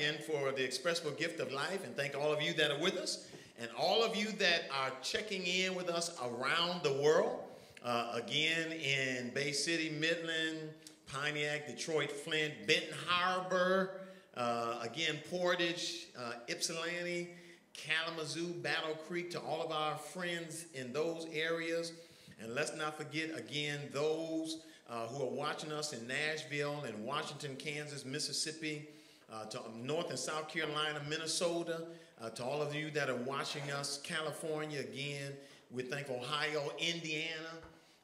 and for the expressible gift of life, and thank all of you that are with us, and all of you that are checking in with us around the world. Uh, again, in Bay City, Midland, Pontiac, Detroit, Flint, Benton Harbor, uh, again, Portage, uh, Ypsilanti, Kalamazoo, Battle Creek, to all of our friends in those areas. And let's not forget, again, those uh, who are watching us in Nashville and Washington, Kansas, Mississippi, uh, to North and South Carolina, Minnesota, uh, to all of you that are watching us, California again, we thank Ohio, Indiana,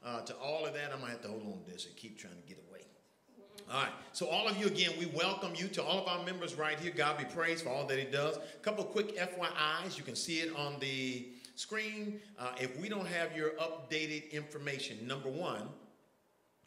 uh, to all of that. I'm gonna have to hold on to this and keep trying to get away. All right, so all of you again, we welcome you to all of our members right here. God be praised for all that He does. A couple quick FYIs, you can see it on the screen. Uh, if we don't have your updated information, number one,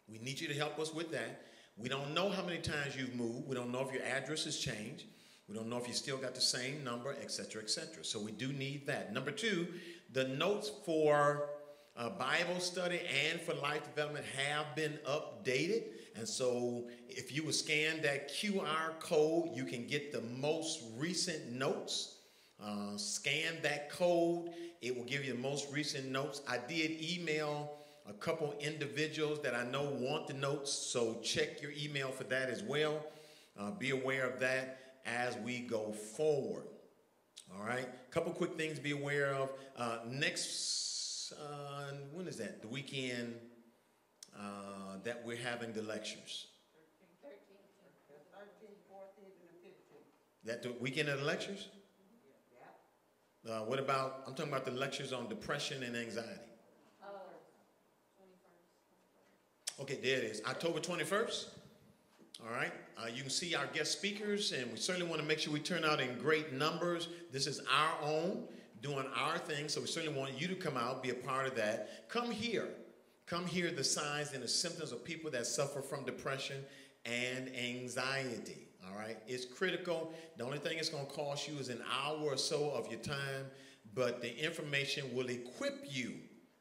we need you to help us with that. We don't know how many times you've moved. We don't know if your address has changed. We don't know if you still got the same number, et cetera, et cetera. So we do need that. Number two, the notes for uh, Bible study and for life development have been updated. And so if you would scan that QR code, you can get the most recent notes. Uh, scan that code, it will give you the most recent notes. I did email a couple individuals that I know want the notes, so check your email for that as well. Uh, be aware of that as we go forward. All right, a couple quick things to be aware of. Uh, next, uh, when is that? The weekend uh, that we're having the lectures. 13th, That the weekend of the lectures? Uh, what about, I'm talking about the lectures on depression and anxiety. Okay, there it is. October 21st. All right. Uh, you can see our guest speakers, and we certainly want to make sure we turn out in great numbers. This is our own, doing our thing, so we certainly want you to come out, be a part of that. Come here. Come hear the signs and the symptoms of people that suffer from depression and anxiety. All right. It's critical. The only thing it's going to cost you is an hour or so of your time, but the information will equip you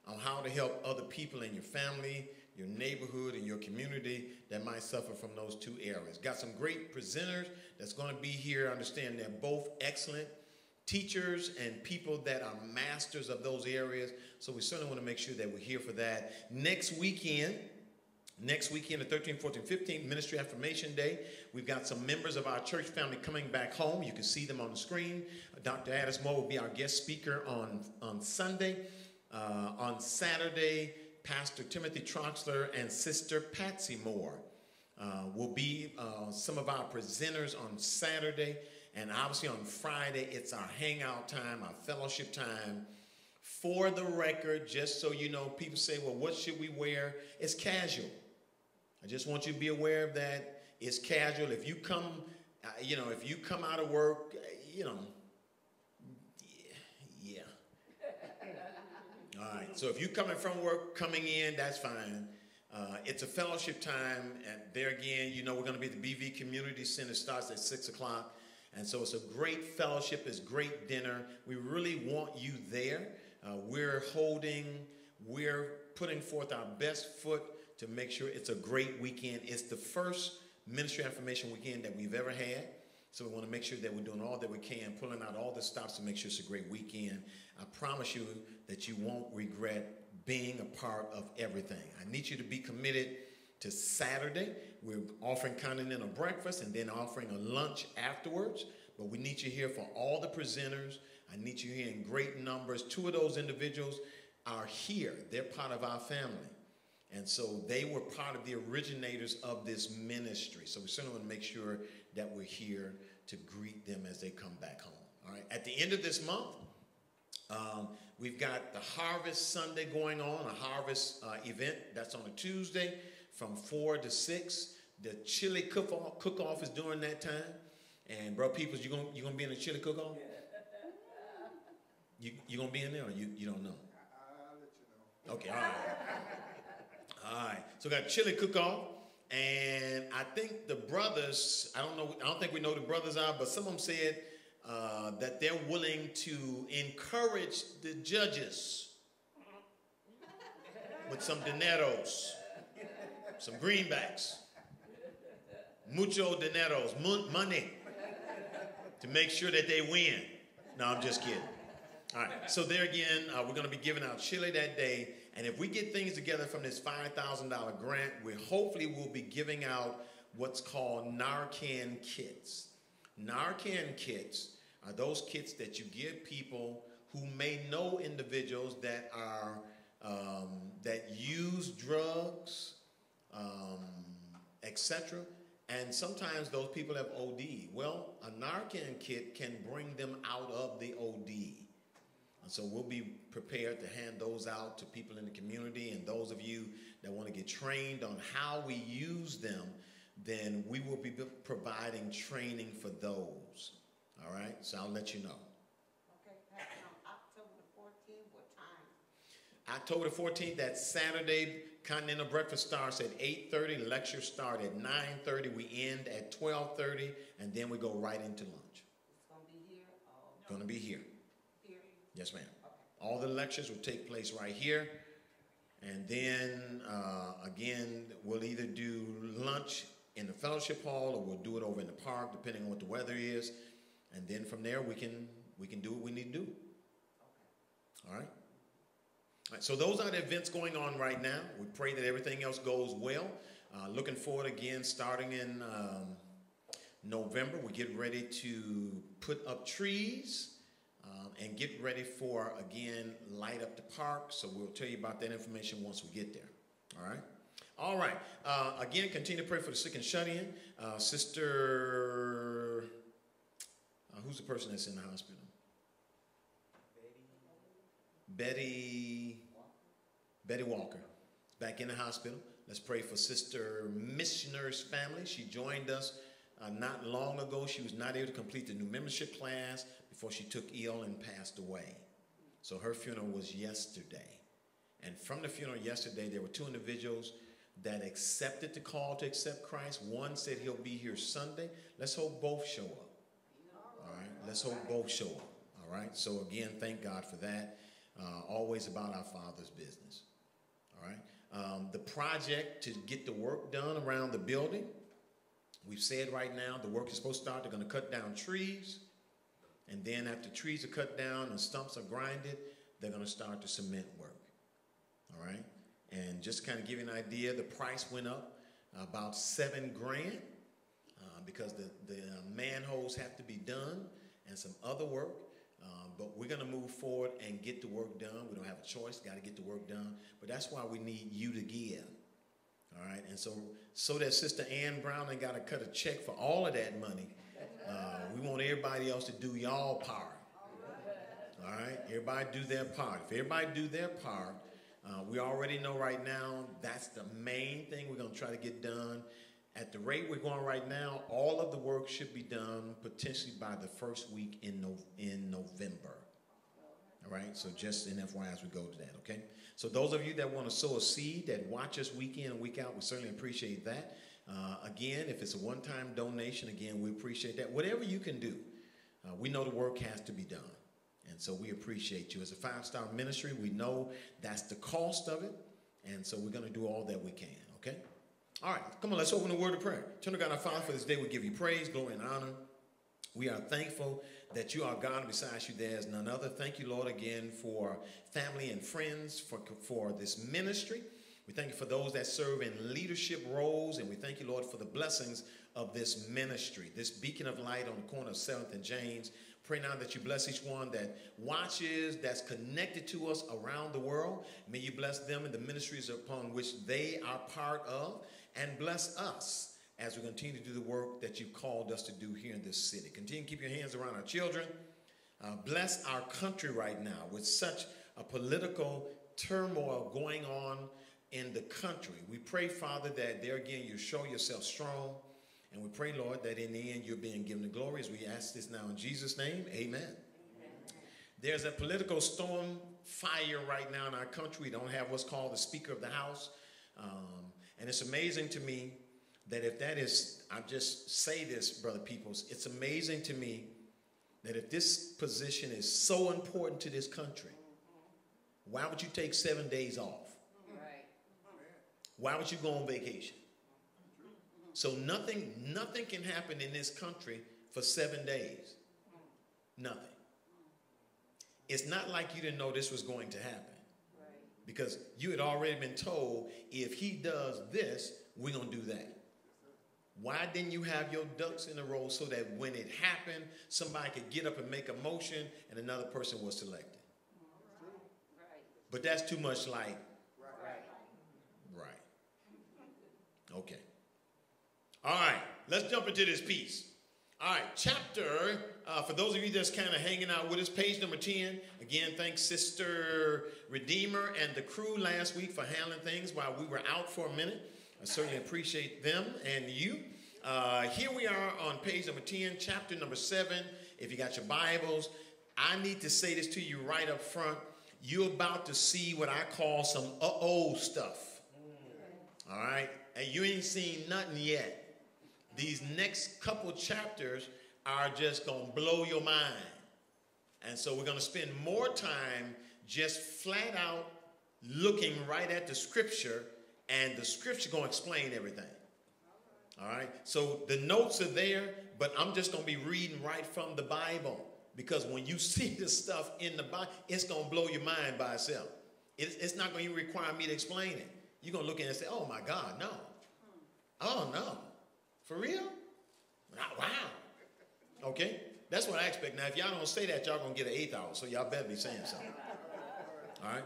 on how to help other people in your family your neighborhood, and your community that might suffer from those two areas. Got some great presenters that's going to be here. I understand they're both excellent teachers and people that are masters of those areas. So we certainly want to make sure that we're here for that. Next weekend, Next weekend, the 13th, 14th, 15th, Ministry Affirmation Day. We've got some members of our church family coming back home. You can see them on the screen. Dr. Addis Moore will be our guest speaker on, on Sunday. Uh, on Saturday, Pastor Timothy Troxler and Sister Patsy Moore uh, will be uh, some of our presenters on Saturday. And obviously on Friday, it's our hangout time, our fellowship time. For the record, just so you know, people say, well, what should we wear? It's casual. I just want you to be aware of that. It's casual. If you come, uh, you know, if you come out of work, you know, All right. So if you're coming from work, coming in, that's fine. Uh, it's a fellowship time, and there again, you know, we're going to be at the BV Community Center. Starts at six o'clock, and so it's a great fellowship. It's great dinner. We really want you there. Uh, we're holding, we're putting forth our best foot to make sure it's a great weekend. It's the first ministry information weekend that we've ever had. So we want to make sure that we're doing all that we can, pulling out all the stops to make sure it's a great weekend. I promise you that you won't regret being a part of everything. I need you to be committed to Saturday. We're offering continental breakfast and then offering a lunch afterwards. But we need you here for all the presenters. I need you here in great numbers. Two of those individuals are here. They're part of our family. And so they were part of the originators of this ministry. So we certainly want to make sure that we're here to greet them as they come back home. All right. At the end of this month, um, we've got the Harvest Sunday going on, a harvest uh, event. That's on a Tuesday from 4 to 6. The chili cook-off, cook-off is during that time. And, bro, peoples, you gonna you gonna be in the chili cook-off? You you gonna be in there, or you you don't know? I'll let you know. Okay, all right, all right. So we got chili cook-off, and I think the brothers. I don't know. I don't think we know the brothers are, but some of them said uh, that they're willing to encourage the judges with some dineros, some greenbacks, mucho dineros, money. to make sure that they win. No, I'm just kidding. All right, so there again, uh, we're going to be giving out chili that day. And if we get things together from this $5,000 grant, we hopefully will be giving out what's called Narcan kits. Narcan kits are those kits that you give people who may know individuals that are um, that use drugs, um, etc. And sometimes those people have OD. Well, a Narcan kit can bring them out of the OD. And so we'll be prepared to hand those out to people in the community and those of you that want to get trained on how we use them, then we will be providing training for those. All right? So I'll let you know. Okay, Pastor, on October the 14th, that Saturday, Continental Breakfast starts at 8.30. lecture start at 9.30. We end at 12.30, and then we go right into lunch. It's going to be here? Oh. Going to be here. Here? Yes, ma'am. Okay. All the lectures will take place right here. And then, uh, again, we'll either do lunch in the fellowship hall or we'll do it over in the park, depending on what the weather is. And then from there, we can, we can do what we need to do. Okay. All right? All right, so those are the events going on right now. We pray that everything else goes well. Uh, looking forward again, starting in um, November, we get ready to put up trees um, and get ready for again light up the park. So we'll tell you about that information once we get there. All right. All right. Uh, again, continue to pray for the sick and shut in. Uh, Sister, uh, who's the person that's in the hospital? Betty Betty Walker back in the hospital. Let's pray for Sister Missioner's family. She joined us uh, not long ago. She was not able to complete the new membership class before she took ill and passed away. So her funeral was yesterday. And from the funeral yesterday, there were two individuals that accepted the call to accept Christ. One said he'll be here Sunday. Let's hope both show up. Let's hope both show up. All right. So again, thank God for that. Uh, always about our Father's business. All right. Um, the project to get the work done around the building, we've said right now the work is supposed to start. They're going to cut down trees. And then after trees are cut down and stumps are grinded, they're going to start the cement work. All right. And just kind of give you an idea, the price went up about seven grand uh, because the, the manholes have to be done and some other work. Um, but we're going to move forward and get the work done. We don't have a choice, got to get the work done. But that's why we need you to give. All right, and so so that Sister Ann Brown ain't got to cut a check for all of that money. Uh, we want everybody else to do y'all part. All right, everybody do their part. If everybody do their part, uh, we already know right now that's the main thing we're going to try to get done. At the rate we're going right now, all of the work should be done potentially by the first week in, no, in November. All right, so just in FYI as we go to that, okay? So those of you that want to sow a seed that watch us week in and week out, we certainly appreciate that. Uh, again, if it's a one-time donation, again, we appreciate that. Whatever you can do, uh, we know the work has to be done. And so we appreciate you. As a five-star ministry, we know that's the cost of it. And so we're going to do all that we can? All right, come on, let's open the word of prayer. Turn to God our Father for this day. We give you praise, glory, and honor. We are thankful that you are God, and besides you, there is none other. Thank you, Lord, again for family and friends, for, for this ministry. We thank you for those that serve in leadership roles, and we thank you, Lord, for the blessings of this ministry, this beacon of light on the corner of 7th and James. Pray now that you bless each one that watches, that's connected to us around the world. May you bless them and the ministries upon which they are part of and bless us as we continue to do the work that you've called us to do here in this city. Continue to keep your hands around our children. Uh, bless our country right now with such a political turmoil going on in the country. We pray, Father, that there again you show yourself strong. And we pray, Lord, that in the end you're being given the glory as we ask this now in Jesus' name. Amen. Amen. There's a political storm fire right now in our country. We don't have what's called the Speaker of the House. Um, and it's amazing to me that if that is, I just say this, Brother Peoples, it's amazing to me that if this position is so important to this country, why would you take seven days off? Right. Why would you go on vacation? So nothing, nothing can happen in this country for seven days. Nothing. It's not like you didn't know this was going to happen. Because you had already been told if he does this, we're going to do that. Why didn't you have your ducks in a row so that when it happened, somebody could get up and make a motion and another person was selected? But that's too much like, right. Okay. All right, let's jump into this piece. All right, chapter, uh, for those of you that's kind of hanging out with us, page number 10. Again, thanks Sister Redeemer and the crew last week for handling things while we were out for a minute. I certainly appreciate them and you. Uh, here we are on page number 10, chapter number 7. If you got your Bibles, I need to say this to you right up front. You're about to see what I call some uh oh stuff. All right? And you ain't seen nothing yet these next couple chapters are just going to blow your mind. And so we're going to spend more time just flat out looking right at the scripture, and the scripture going to explain everything. All right? So the notes are there, but I'm just going to be reading right from the Bible because when you see this stuff in the Bible, it's going to blow your mind by itself. It's, not going to require me to explain it. You're going to look at it and say, oh my God, no. Oh no. For real? Wow. Okay? That's what I expect. Now, if y'all don't say that, y'all gonna get an eighth hour, so y'all better be saying something. All right?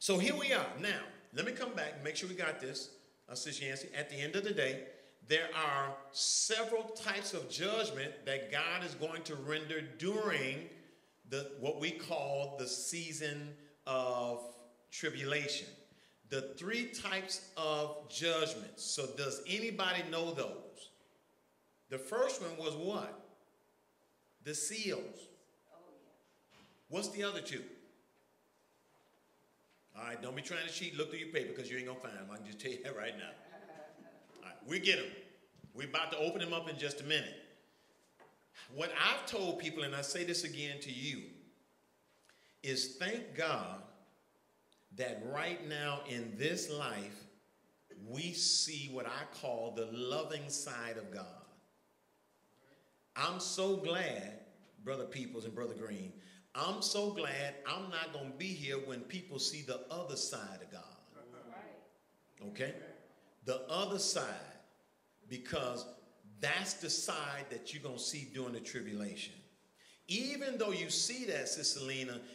So here we are. Now, let me come back and make sure we got this. Uh, Sister at the end of the day, there are several types of judgment that God is going to render during the what we call the season of tribulation the three types of judgments. So, does anybody know those? The first one was what? The seals. What's the other two? All right, don't be trying to cheat. Look through your paper because you ain't going to find them. I can just tell you that right now. All right, we get them. We're about to open them up in just a minute. What I've told people, and I say this again to you, is thank God that right now in this life, we see what I call the loving side of God. I'm so glad, Brother Peoples and Brother Green, I'm so glad I'm not going to be here when people see the other side of God. Okay? The other side, because that's the side that you're going to see during the tribulation. Even though you see that, Sister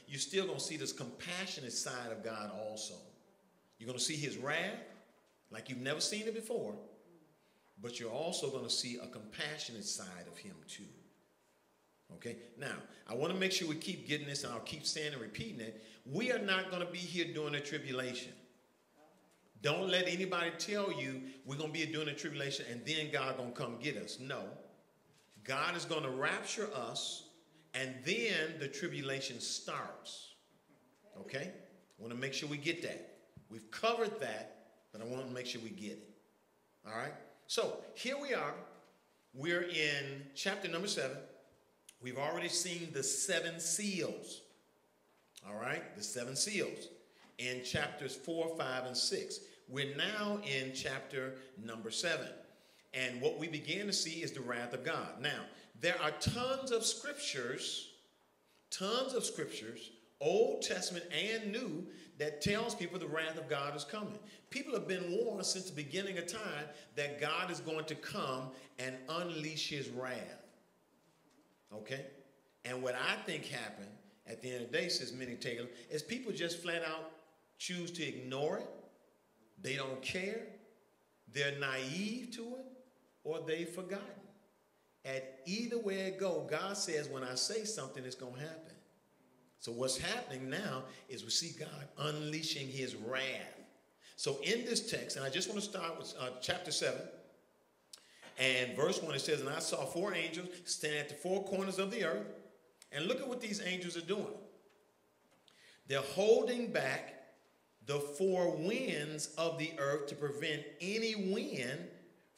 you're still going to see this compassionate side of God also. You're going to see his wrath like you've never seen it before, but you're also going to see a compassionate side of him too. Okay? Now, I want to make sure we keep getting this, and I'll keep saying and repeating it. We are not going to be here during the tribulation. Don't let anybody tell you we're going to be during the tribulation and then God going to come get us. No. God is going to rapture us and then the tribulation starts. Okay? I want to make sure we get that. We've covered that, but I want to make sure we get it. All right? So here we are. We're in chapter number seven. We've already seen the seven seals. All right? The seven seals in chapters four, five, and six. We're now in chapter number seven. And what we begin to see is the wrath of God. Now, there are tons of scriptures, tons of scriptures, Old Testament and New, that tells people the wrath of God is coming. People have been warned since the beginning of time that God is going to come and unleash his wrath. Okay? And what I think happened at the end of the day, says Minnie Taylor, is people just flat out choose to ignore it. They don't care. They're naive to it, or they've forgotten. At either way it go, God says when I say something, it's going to happen. So what's happening now is we see God unleashing his wrath. So in this text, and I just want to start with uh, chapter 7 and verse 1, it says, And I saw four angels standing at the four corners of the earth. And look at what these angels are doing. They're holding back the four winds of the earth to prevent any wind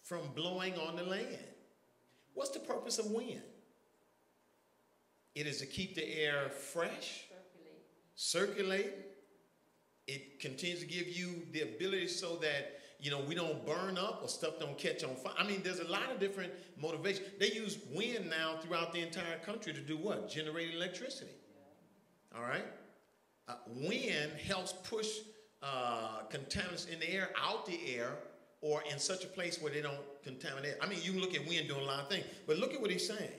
from blowing on the land. What's the purpose of wind? It is to keep the air fresh, circulate. It continues to give you the ability so that you know, we don't burn up or stuff don't catch on fire. I mean, there's a lot of different motivations. They use wind now throughout the entire country to do what? Generate electricity. All right? Uh, wind helps push uh, contaminants in the air out the air or in such a place where they don't contaminate. I mean, you can look at wind doing a lot of things, but look at what he's saying.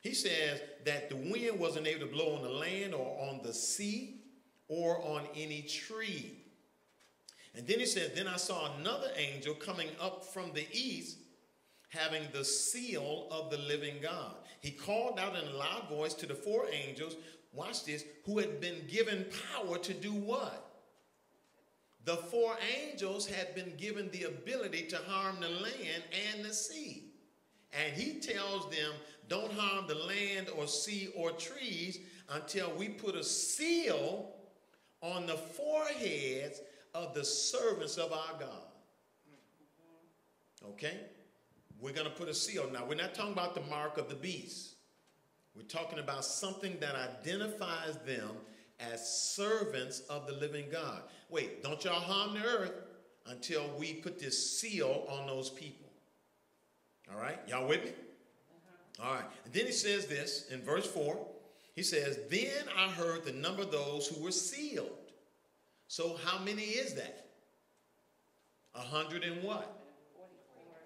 He says that the wind wasn't able to blow on the land or on the sea or on any tree. And then he said, Then I saw another angel coming up from the east, having the seal of the living God. He called out in a loud voice to the four angels, watch this, who had been given power to do what? The four angels had been given the ability to harm the land and the sea. And he tells them, don't harm the land or sea or trees until we put a seal on the foreheads of the servants of our God. Okay? We're going to put a seal. Now, we're not talking about the mark of the beast. We're talking about something that identifies them as servants of the living God. Wait, don't y'all harm the earth until we put this seal on those people. All right? Y'all with me? All right. And then he says this in verse 4. He says, Then I heard the number of those who were sealed. So how many is that? A hundred and what?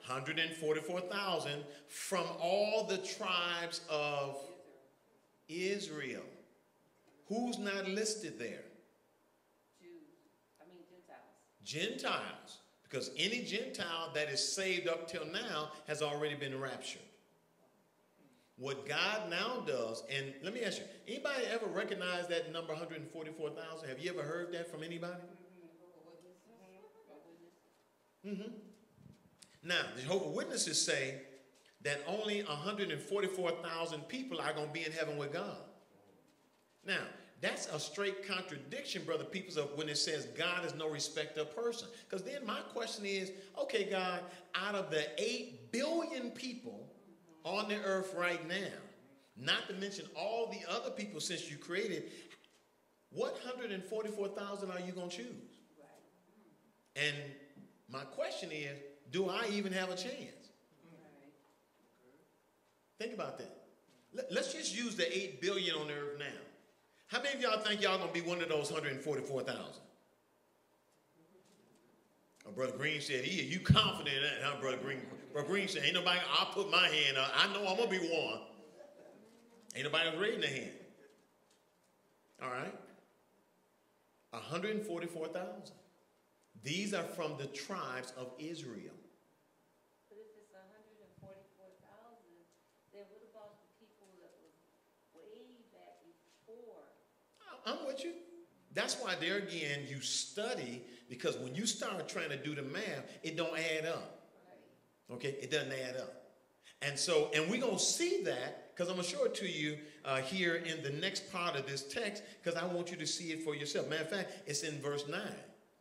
144,000 from all the tribes of Israel. Who's not listed there? Jews, I mean Gentiles. Gentiles. Because any Gentile that is saved up till now has already been raptured. What God now does, and let me ask you, anybody ever recognize that number 144,000? Have you ever heard that from anybody? Mm-hmm. Now, the Jehovah Witnesses say that only 144,000 people are going to be in heaven with God. Now, that's a straight contradiction, brother peoples, of when it says God is no respecter of person. Because then my question is, okay, God, out of the 8 billion people on the earth right now, not to mention all the other people since you created, what 144,000 are you going to choose? And my question is, do I even have a chance? Think about that. Let's just use the 8 billion on the earth now. How many of y'all think y'all gonna be one of those 144,000? Oh, Brother Green said, "Yeah, you confident in that, huh, Brother Green?" Brother Green said, "Ain't nobody. I'll put my hand up. I know I'm gonna be one. Ain't nobody raising their hand. All right, 144,000. These are from the tribes of Israel. But if it's a hundred and forty-four thousand, then what about the people that was way back before? I'm with you. That's why there again you study because when you start trying to do the math, it don't add up. Okay, it doesn't add up. And so, and we're gonna see that because I'm gonna show it to you uh, here in the next part of this text because I want you to see it for yourself. Matter of fact, it's in verse nine,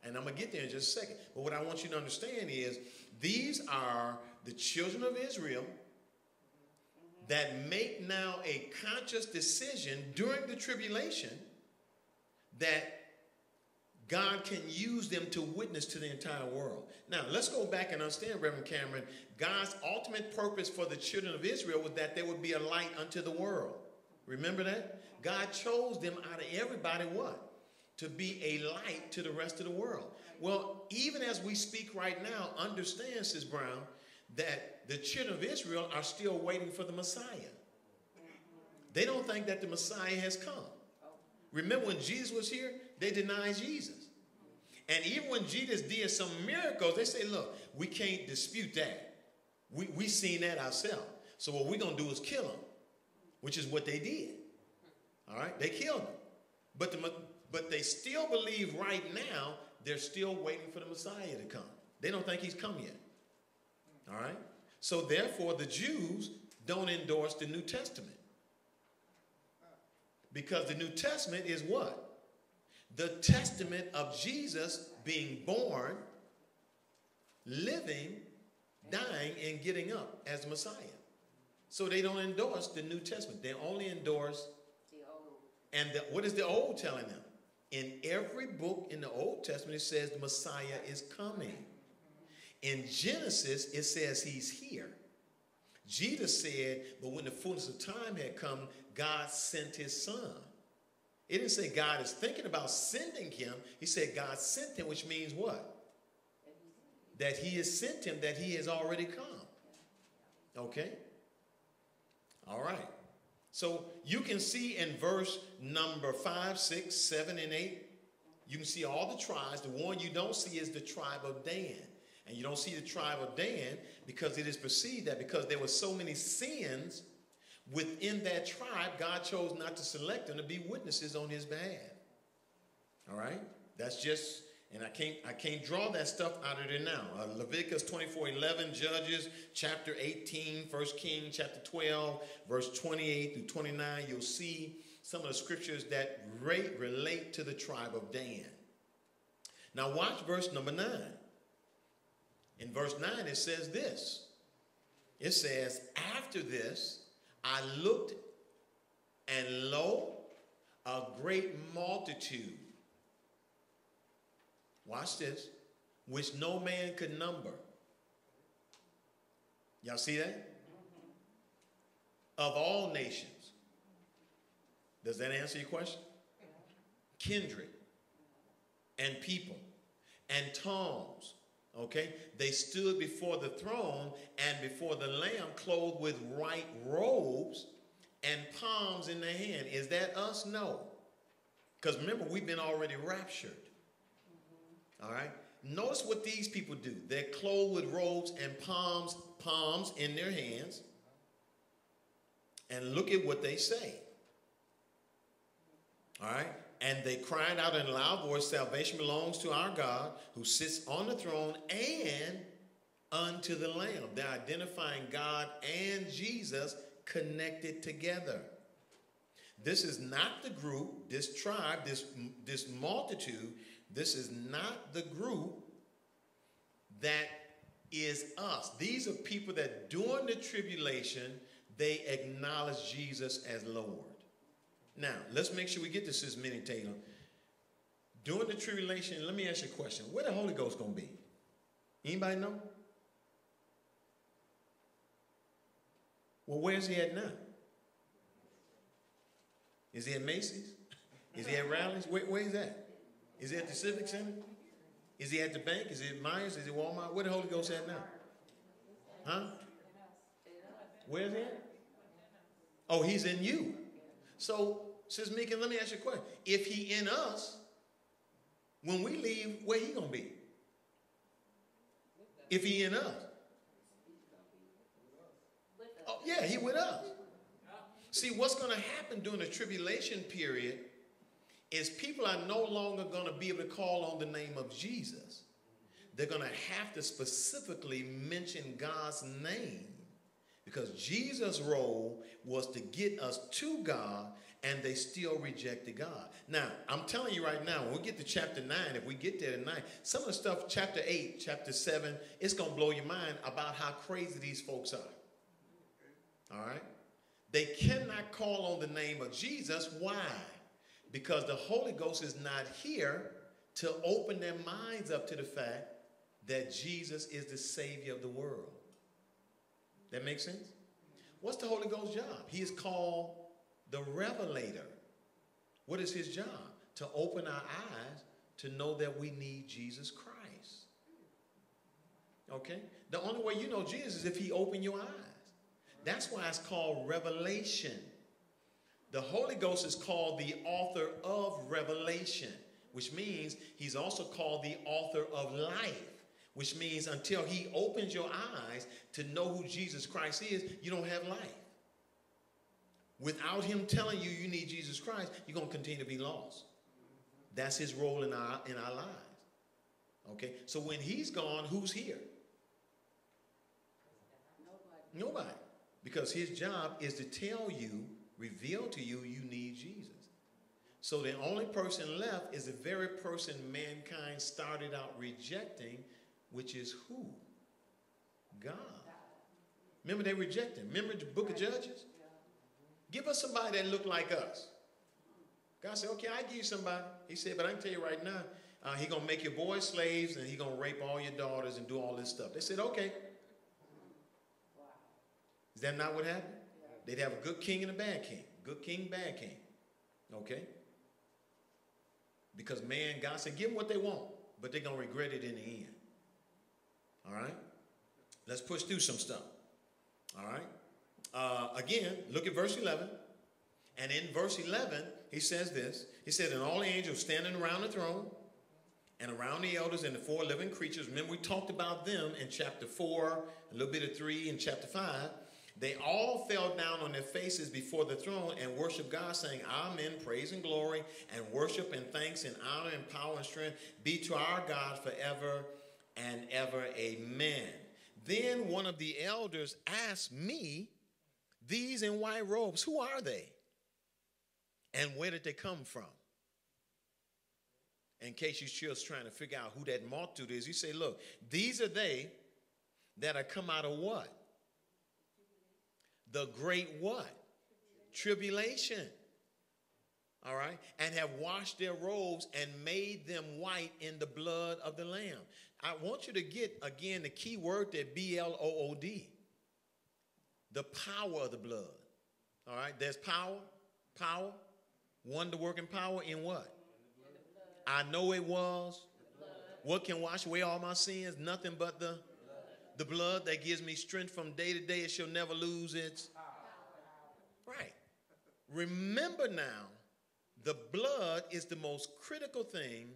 and I'm gonna get there in just a second. But what I want you to understand is these are the children of Israel that make now a conscious decision during the tribulation that God can use them to witness to the entire world. Now, let's go back and understand, Reverend Cameron. God's ultimate purpose for the children of Israel was that they would be a light unto the world. Remember that? God chose them out of everybody what? To be a light to the rest of the world. Well, even as we speak right now, understand, Sis Brown, that the children of Israel are still waiting for the Messiah. They don't think that the Messiah has come. Remember when Jesus was here, they denied Jesus. And even when Jesus did some miracles, they say, look, we can't dispute that. We, we seen that ourselves. So what we're going to do is kill him, which is what they did. All right? They killed him. But, the, but they still believe right now they're still waiting for the Messiah to come. They don't think he's come yet. All right? So therefore, the Jews don't endorse the New Testament. Because the New Testament is what? The testament of Jesus being born, living, dying, and getting up as Messiah. So they don't endorse the New Testament. They only endorse, The old. and the, what is the Old telling them? In every book in the Old Testament, it says the Messiah is coming. In Genesis, it says he's here. Jesus said, but when the fullness of time had come, God sent his son. It didn't say God is thinking about sending him. He said God sent him, which means what? That he has sent him, that he has already come. Okay? All right. So you can see in verse number 5, 6, 7, and 8, you can see all the tribes. The one you don't see is the tribe of Dan. And you don't see the tribe of Dan because it is perceived that because there were so many sins within that tribe, God chose not to select them to be witnesses on his behalf. All right? That's just, and I can't I can't draw that stuff out of there now. Uh, Leviticus 24, 11, Judges chapter 18, 1 King chapter 12, verse 28 through 29, you'll see some of the scriptures that relate to the tribe of Dan. Now watch verse number 9. In verse 9, it says this. It says, After this, I looked, and lo, a great multitude. Watch this, which no man could number. Y'all see that? Of all nations. Does that answer your question? Kindred and people and tongues. Okay? They stood before the throne and before the Lamb, clothed with white robes and palms in their hand. Is that us? No. Because remember, we've been already raptured. All right? Notice what these people do. They're clothed with robes and palms, palms in their hands. And look at what they say. All right? And they cried out in a loud voice, Salvation belongs to our God who sits on the throne and unto the Lamb. They're identifying God and Jesus connected together. This is not the group, this tribe, this, this multitude, this is not the group that is us. These are people that during the tribulation, they acknowledge Jesus as Lord. Now, let's make sure we get this, Sis Minnie Taylor. During the tribulation, let me ask you a question. Where the Holy Ghost going to be? Anybody know? Well, where's he at now? Is he at Macy's? Is he at Rally's? Where, where is that? Is he at the Civic Center? Is he at the bank? Is he at Meijer's? Is he at Walmart? Where the Holy Ghost at now? Huh? Where's he at? Oh, he's in you. So, says Meekin, let me ask you a question. If he in us, when we leave, where he gonna be? If he in us. Oh, yeah, he with us. See, what's gonna happen during the tribulation period is people are no longer gonna be able to call on the name of Jesus. They're gonna have to specifically mention God's name because Jesus' role was to get us to God, and they still rejected God. Now, I'm telling you right now, when we get to chapter 9, if we get there tonight, some of the stuff, chapter 8, chapter 7, it's going to blow your mind about how crazy these folks are. All right? They cannot call on the name of Jesus. Why? Because the Holy Ghost is not here to open their minds up to the fact that Jesus is the Savior of the world. That makes sense? What's the Holy Ghost's job? He is called the revelator. What is his job? To open our eyes to know that we need Jesus Christ. Okay? The only way you know Jesus is if he open your eyes. That's why it's called revelation. The Holy Ghost is called the author of revelation, which means he's also called the author of life which means until he opens your eyes to know who Jesus Christ is, you don't have life. Without him telling you you need Jesus Christ, you're going to continue to be lost. That's his role in our, in our lives. Okay? So when he's gone, who's here? Nobody. Nobody. Because his job is to tell you, reveal to you, you need Jesus. So the only person left is the very person mankind started out rejecting which is who? God. Remember, they rejected him. Remember the book of Judges? Give us somebody that looked like us. God said, okay, I give you somebody. He said, but I can tell you right now, Uh, he gonna make your boys slaves, and he gonna rape all your daughters and do all this stuff. They said, okay. Is that not what happened? They'd have a good king and a bad king. Good king, bad king. Okay? Because man, God said, give them what they want, but they're going to regret it in the end. All right? Let's push through some stuff. All right? Uh, again, look at verse 11. And in verse 11, he says this He said, And all the angels standing around the throne and around the elders and the four living creatures. Remember, we talked about them in chapter 4, a little bit of 3 in chapter 5. They all fell down on their faces before the throne and worshiped God, saying, Amen, praise and glory, and worship and thanks and honor and power and strength be to our God forever and ever. Amen. Then one of the elders asked me, These in white robes, who are they? And where did they come from? In case you're just trying to figure out who that multitude is, you say, Look, these are they that are come out of what? the great what? Tribulation. All right? And have washed their robes and made them white in the blood of the Lamb. I want you to get again the key word that B L O O D. The power of the blood. All right? There's power, power, wonder working power in what? I know it was. What can wash away all my sins? Nothing but the the blood that gives me strength from day to day. It shall never lose its right. Remember now, the blood is the most critical thing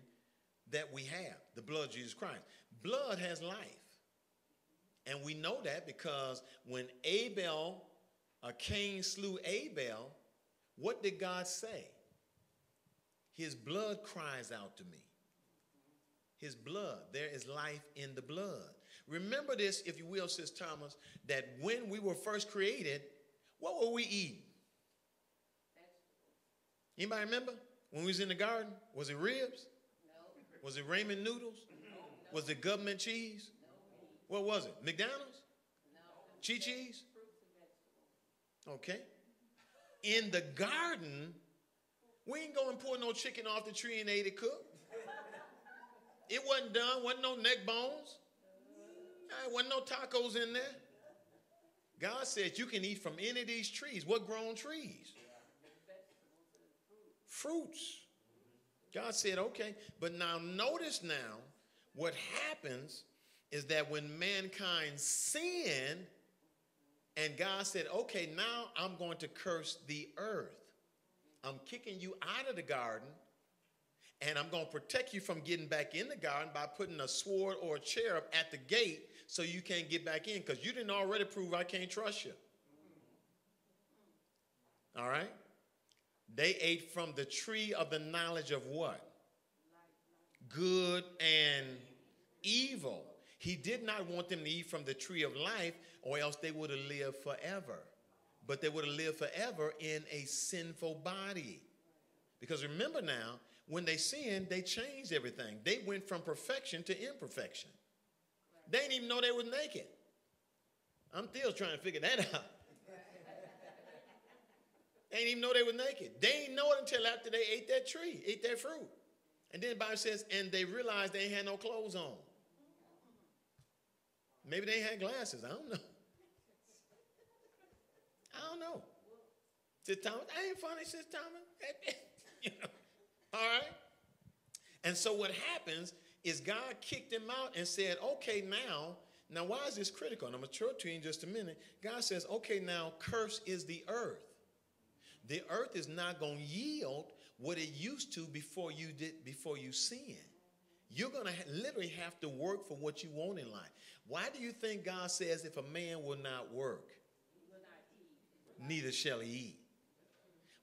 that we have. The blood of Jesus Christ. Blood has life. And we know that because when Abel, uh, Cain slew Abel, what did God say? His blood cries out to me. His blood. There is life in the blood. Remember this, if you will, says Thomas, that when we were first created, what were we eating? Anybody remember? When we was in the garden, was it ribs? Was it Ramen noodles? No. Was it government cheese? What was it? McDonald's? No. Chi Chi's? Okay. In the garden, we ain't going to pull no chicken off the tree and ate it cooked. It wasn't done, wasn't no neck bones. There wasn't no tacos in there. God said you can eat from any of these trees. What grown trees? Fruits. God said, okay. But now notice now, what happens is that when mankind sinned, and God said, okay, now I'm going to curse the earth. I'm kicking you out of the garden and I'm going to protect you from getting back in the garden by putting a sword or a cherub at the gate so you can't get back in because you didn't already prove I can't trust you. All right? They ate from the tree of the knowledge of what? Good and evil. He did not want them to eat from the tree of life, or else they would have lived forever. But they would have lived forever in a sinful body. Because remember now, when they sinned, they changed everything. They went from perfection to imperfection. They didn't even know they were naked. I'm still trying to figure that out. They didn't even know they were naked. They didn't know it until after they ate that tree, ate that fruit. And then the Bible says, and they realized they ain't had no clothes on. Maybe they had glasses. I don't know. I don't know. Said Thomas, I ain't funny, says Thomas. you know. All right? And so what happens is God kicked him out and said, okay, now, now why is this critical? And I'm going to show it to you in just a minute. God says, okay, now curse is the earth. The earth is not going to yield what it used to before you did before you sin. You're going to ha- literally have to work for what you want in life. Why do you think God says if a man will not work, neither shall he eat?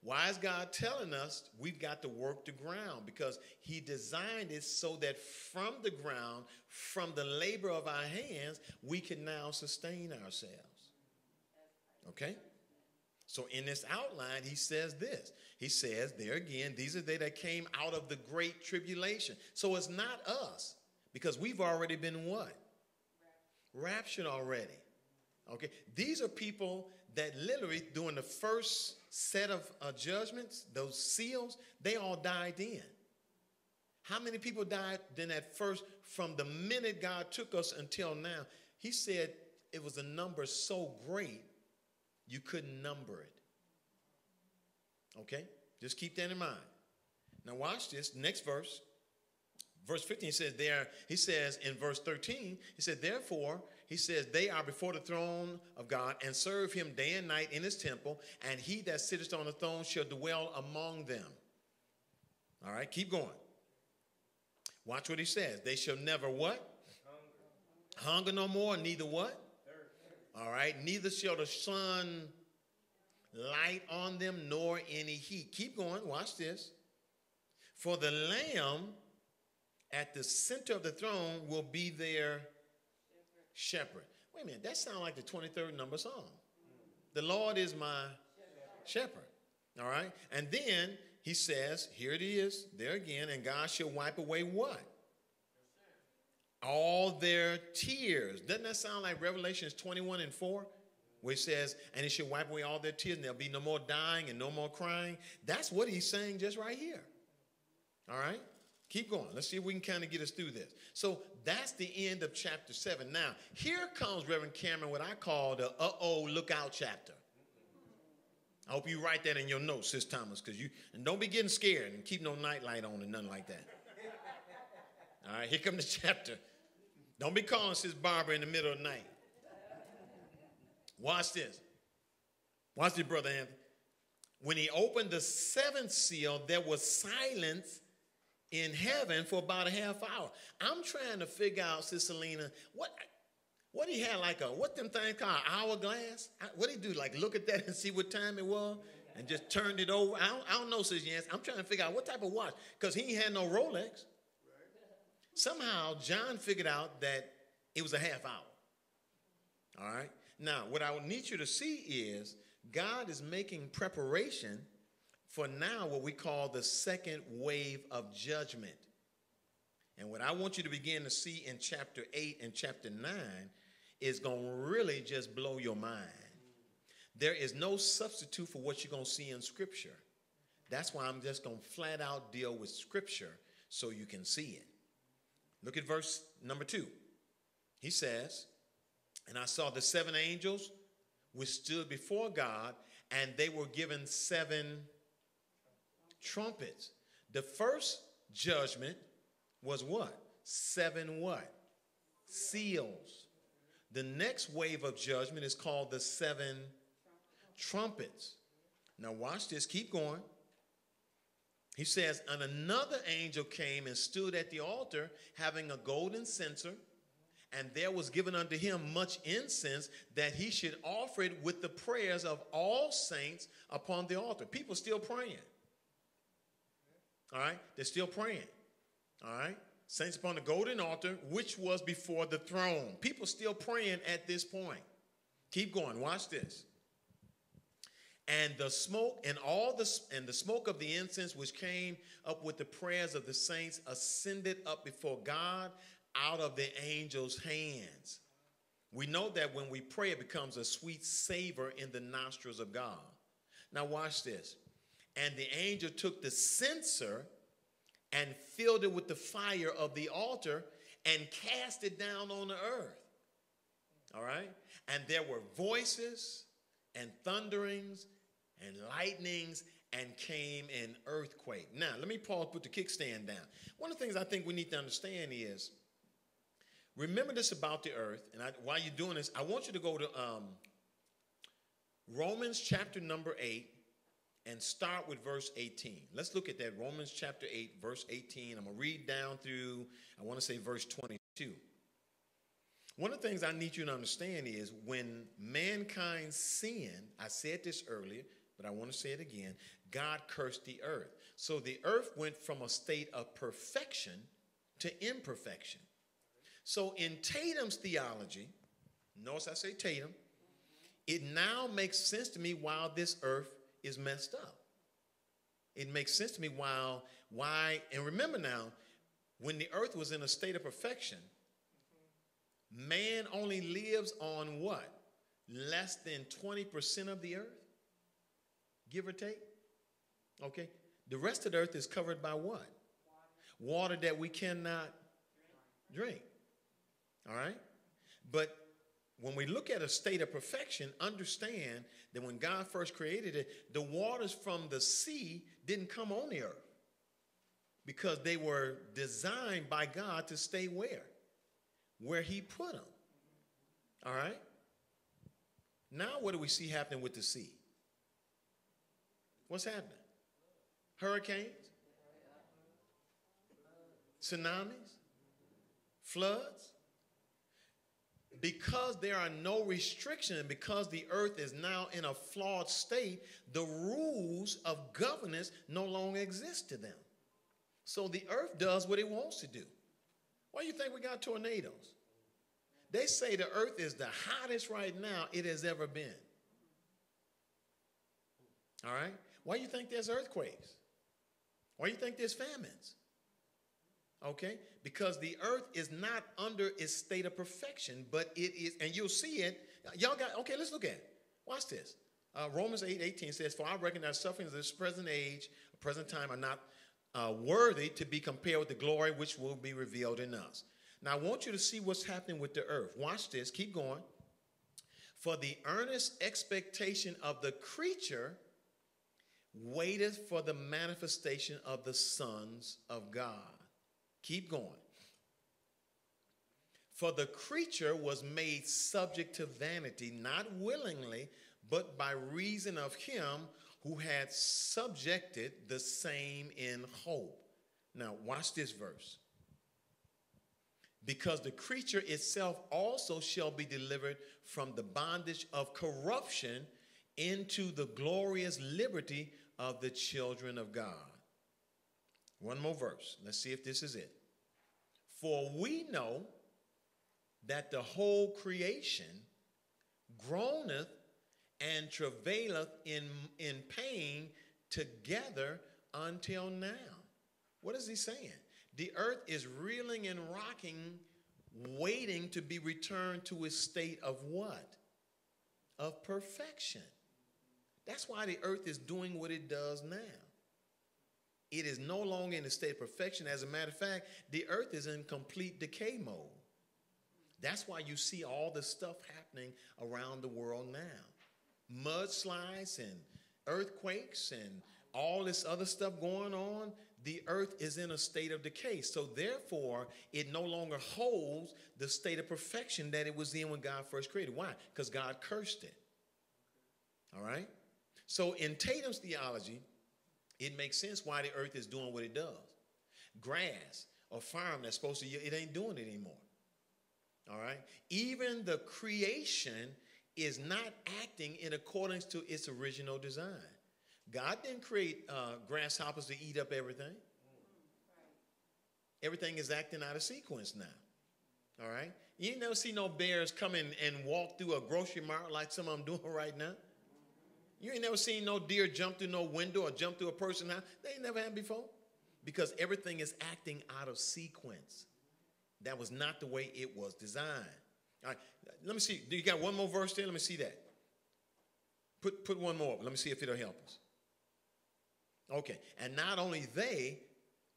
Why is God telling us we've got to work the ground? Because He designed it so that from the ground, from the labor of our hands, we can now sustain ourselves. Okay? So in this outline, He says this. He says, there again, these are they that came out of the great tribulation. So it's not us, because we've already been what? Raptured already. Okay? These are people that literally during the first set of uh, judgments, those seals, they all died then. How many people died then at first from the minute God took us until now? He said it was a number so great you couldn't number it. Okay? Just keep that in mind. Now watch this. Next verse. Verse 15 says there, he says in verse 13, he said, Therefore, he says, they are before the throne of God and serve him day and night in his temple, and he that sitteth on the throne shall dwell among them. All right, keep going. Watch what he says. They shall never what? Hunger, Hunger no more, neither what? All right, neither shall the sun light on them nor any heat. Keep going, watch this. For the Lamb at the center of the throne will be their shepherd. Wait a minute, that sounds like the 23rd number song. The Lord is my shepherd. All right? And then he says, here it is, there again, and God shall wipe away what? All their tears. Doesn't that sound like Revelations 21 and 4? Where it says, and it shall wipe away all their tears, and there'll be no more dying and no more crying. That's what he's saying just right here. All right? Keep going. Let's see if we can kind of get us through this. So that's the end of chapter seven. Now, here comes Reverend Cameron, what I call the uh oh, look out chapter. I hope you write that in your notes, Sis Thomas, because you, and don't be getting scared and keep no nightlight on and nothing like that. All right, here comes the chapter. Don't be calling Sis Barbara in the middle of the night. Watch this. Watch this, Brother Anthony. When he opened the seventh seal, there was silence in heaven for about a half hour. I'm trying to figure out, Sister Lena, what what he had like a what them things called hourglass? What he do? Like look at that and see what time it was and just turned it over. I don't, I don't know, Sister Jens. I'm trying to figure out what type of watch because he had no Rolex. Somehow John figured out that it was a half hour. All right. Now, what I need you to see is God is making preparation for now what we call the second wave of judgment. And what I want you to begin to see in chapter 8 and chapter 9 is going to really just blow your mind. There is no substitute for what you're going to see in Scripture. That's why I'm just going to flat out deal with Scripture so you can see it. Look at verse number 2. He says, And I saw the seven angels which stood before God, and they were given seven trumpets. The first judgment was what? Seven what? Seals. The next wave of judgment is called the seven trumpets. Now, watch this, keep going. He says, And another angel came and stood at the altar, having a golden censer, and there was given unto him much incense that he should offer it with the prayers of all saints upon the altar. People still praying. All right? They're still praying. All right? Saints upon the golden altar, which was before the throne. People still praying at this point. Keep going. Watch this. And the smoke and all the and the smoke of the incense which came up with the prayers of the saints ascended up before God out of the angel's hands. We know that when we pray, it becomes a sweet savor in the nostrils of God. Now, watch this. And the angel took the censer and filled it with the fire of the altar and cast it down on the earth. All right? And there were voices and thunderings and lightnings and came an earthquake. Now, let me pause, put the kickstand down. One of the things I think we need to understand is remember this about the earth. And I, while you're doing this, I want you to go to um, Romans chapter number 8 and start with verse 18. Let's look at that. Romans chapter 8, verse 18. I'm going to read down through, I want to say verse 22. One of the things I need you to understand is when mankind sinned, I said this earlier, but I want to say it again God cursed the earth. So the earth went from a state of perfection to imperfection. So in Tatum's theology, notice I say Tatum, it now makes sense to me why this earth is messed up. It makes sense to me why, why, and remember now, when the earth was in a state of perfection, man only lives on what? Less than 20% of the earth? Give or take? Okay. The rest of the earth is covered by what? water that we cannot drink. All right? But when we look at a state of perfection, understand that when God first created it, the waters from the sea didn't come on the earth because they were designed by God to stay where? Where He put them. All right? Now, what do we see happening with the sea? What's happening? Hurricanes? Tsunamis? Floods? Because there are no restrictions, because the earth is now in a flawed state, the rules of governance no longer exist to them. So the earth does what it wants to do. Why do you think we got tornadoes? They say the earth is the hottest right now it has ever been. All right? Why do you think there's earthquakes? Why do you think there's famines? Okay? Because the earth is not under its state of perfection, but it is, and you'll see it. Y'all got, okay, let's look at it. Watch this. Uh, Romans 8 18 says, For I recognize sufferings of this present age, present time, are not uh, worthy to be compared with the glory which will be revealed in us. Now, I want you to see what's happening with the earth. Watch this, keep going. For the earnest expectation of the creature waiteth for the manifestation of the sons of God. Keep going. For the creature was made subject to vanity, not willingly, but by reason of him who had subjected the same in hope. Now, watch this verse. Because the creature itself also shall be delivered from the bondage of corruption into the glorious liberty of the children of God. One more verse. Let's see if this is it. For we know that the whole creation groaneth and travaileth in, in pain together until now. What is he saying? The earth is reeling and rocking, waiting to be returned to a state of what? Of perfection. That's why the earth is doing what it does now. It is no longer in a state of perfection. As a matter of fact, the earth is in complete decay mode. That's why you see all the stuff happening around the world now mudslides and earthquakes and all this other stuff going on. The earth is in a state of decay. So, therefore, it no longer holds the state of perfection that it was in when God first created. Why? Because God cursed it. All right? So, in Tatum's theology, it makes sense why the earth is doing what it does. Grass or farm that's supposed to, it ain't doing it anymore. All right? Even the creation is not acting in accordance to its original design. God didn't create uh, grasshoppers to eat up everything. Everything is acting out of sequence now. All right? You ain't never see no bears come in and walk through a grocery mart like some of them doing right now. You ain't never seen no deer jump through no window or jump through a person's house. They ain't never had before. Because everything is acting out of sequence. That was not the way it was designed. All right, let me see. Do you got one more verse there? Let me see that. Put, put one more. Let me see if it'll help us. Okay. And not only they,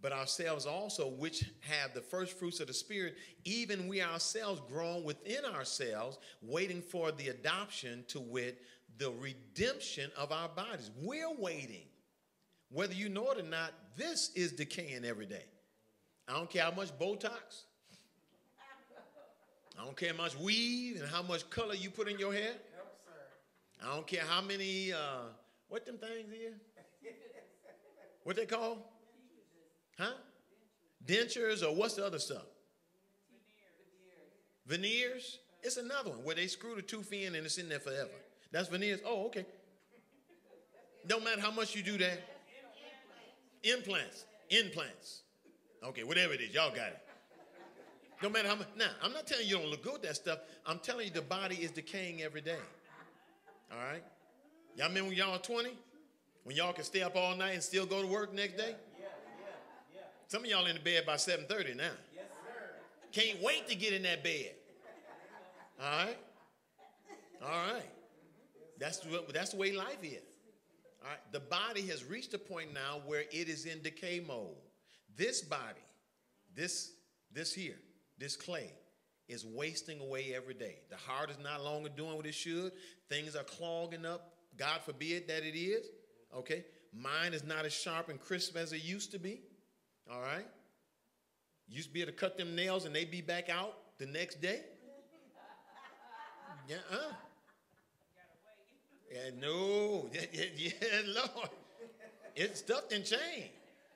but ourselves also, which have the first fruits of the Spirit, even we ourselves grown within ourselves, waiting for the adoption to wit, the redemption of our bodies. We're waiting. Whether you know it or not, this is decaying every day. I don't care how much Botox, I don't care how much weave and how much color you put in your hair. I don't care how many, uh, what them things here? What they call? Huh? Dentures or what's the other stuff? Veneers. Veneers? It's another one where they screw the tooth in and it's in there forever. That's veneers. Oh, okay. Don't matter how much you do that. Implants. Implants. Okay, whatever it is, y'all got it. Don't matter how much. Now, I'm not telling you don't look good with that stuff. I'm telling you the body is decaying every day. All right? Y'all remember when y'all were 20? When y'all can stay up all night and still go to work next day? Yeah, yeah, yeah. Some of y'all in the bed by 7:30 now. Yes, sir. Can't wait to get in that bed. All right? All right. That's the, that's the way life is. All right? The body has reached a point now where it is in decay mode. This body this, this here, this clay, is wasting away every day. The heart is not longer doing what it should. Things are clogging up. God forbid that it is. Okay? Mind is not as sharp and crisp as it used to be. All right? Used to be able to cut them nails and they'd be back out the next day. Yeah, uh. Yeah, no. Yeah, Lord. It's stuff didn't change.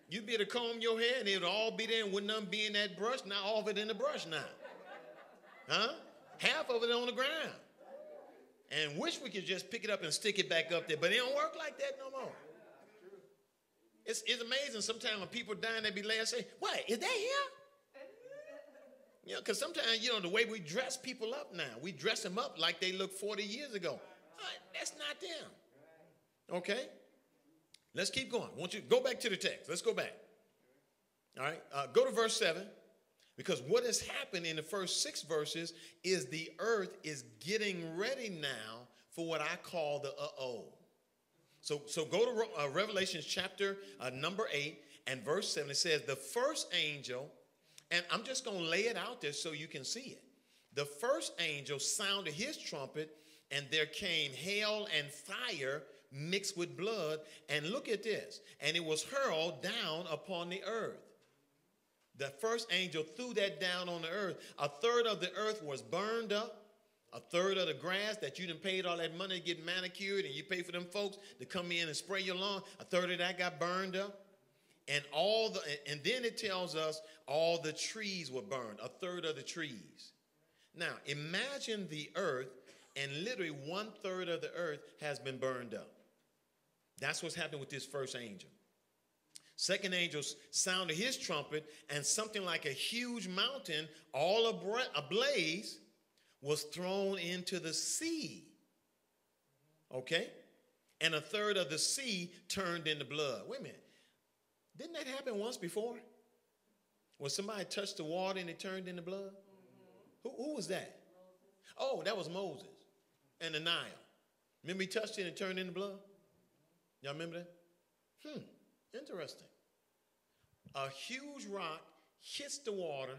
You'd be able to comb your hair and it would all be there and wouldn't none be in that brush. Now all of it in the brush now. Huh? Half of it on the ground. And wish we could just pick it up and stick it back up there, but it don't work like that no more. It's, it's amazing sometimes when people die and they be laying and say, What, is that here? You know, because sometimes, you know, the way we dress people up now, we dress them up like they look 40 years ago. Uh, that's not them. Okay? Let's keep going. I want you go back to the text. Let's go back. All right? Uh, go to verse 7. Because what has happened in the first six verses is the earth is getting ready now for what I call the uh oh. So, so go to uh, Revelation chapter uh, number 8 and verse 7. It says, The first angel, and I'm just going to lay it out there so you can see it. The first angel sounded his trumpet, and there came hail and fire mixed with blood. And look at this. And it was hurled down upon the earth. The first angel threw that down on the earth. A third of the earth was burned up. A third of the grass that you done paid all that money to get manicured and you pay for them folks to come in and spray your lawn, a third of that got burned up. And all the and then it tells us all the trees were burned, a third of the trees. Now imagine the earth, and literally one third of the earth has been burned up. That's what's happening with this first angel. Second angel sounded his trumpet, and something like a huge mountain, all a ablaze, was thrown into the sea. Okay? And a third of the sea turned into blood. Wait a minute. Didn't that happen once before? When somebody touched the water and it turned into blood? Who, who was that? Oh, that was Moses and the Nile. Remember he touched it and it turned into blood? Y'all remember that? Hmm. Interesting. A huge rock hits the water,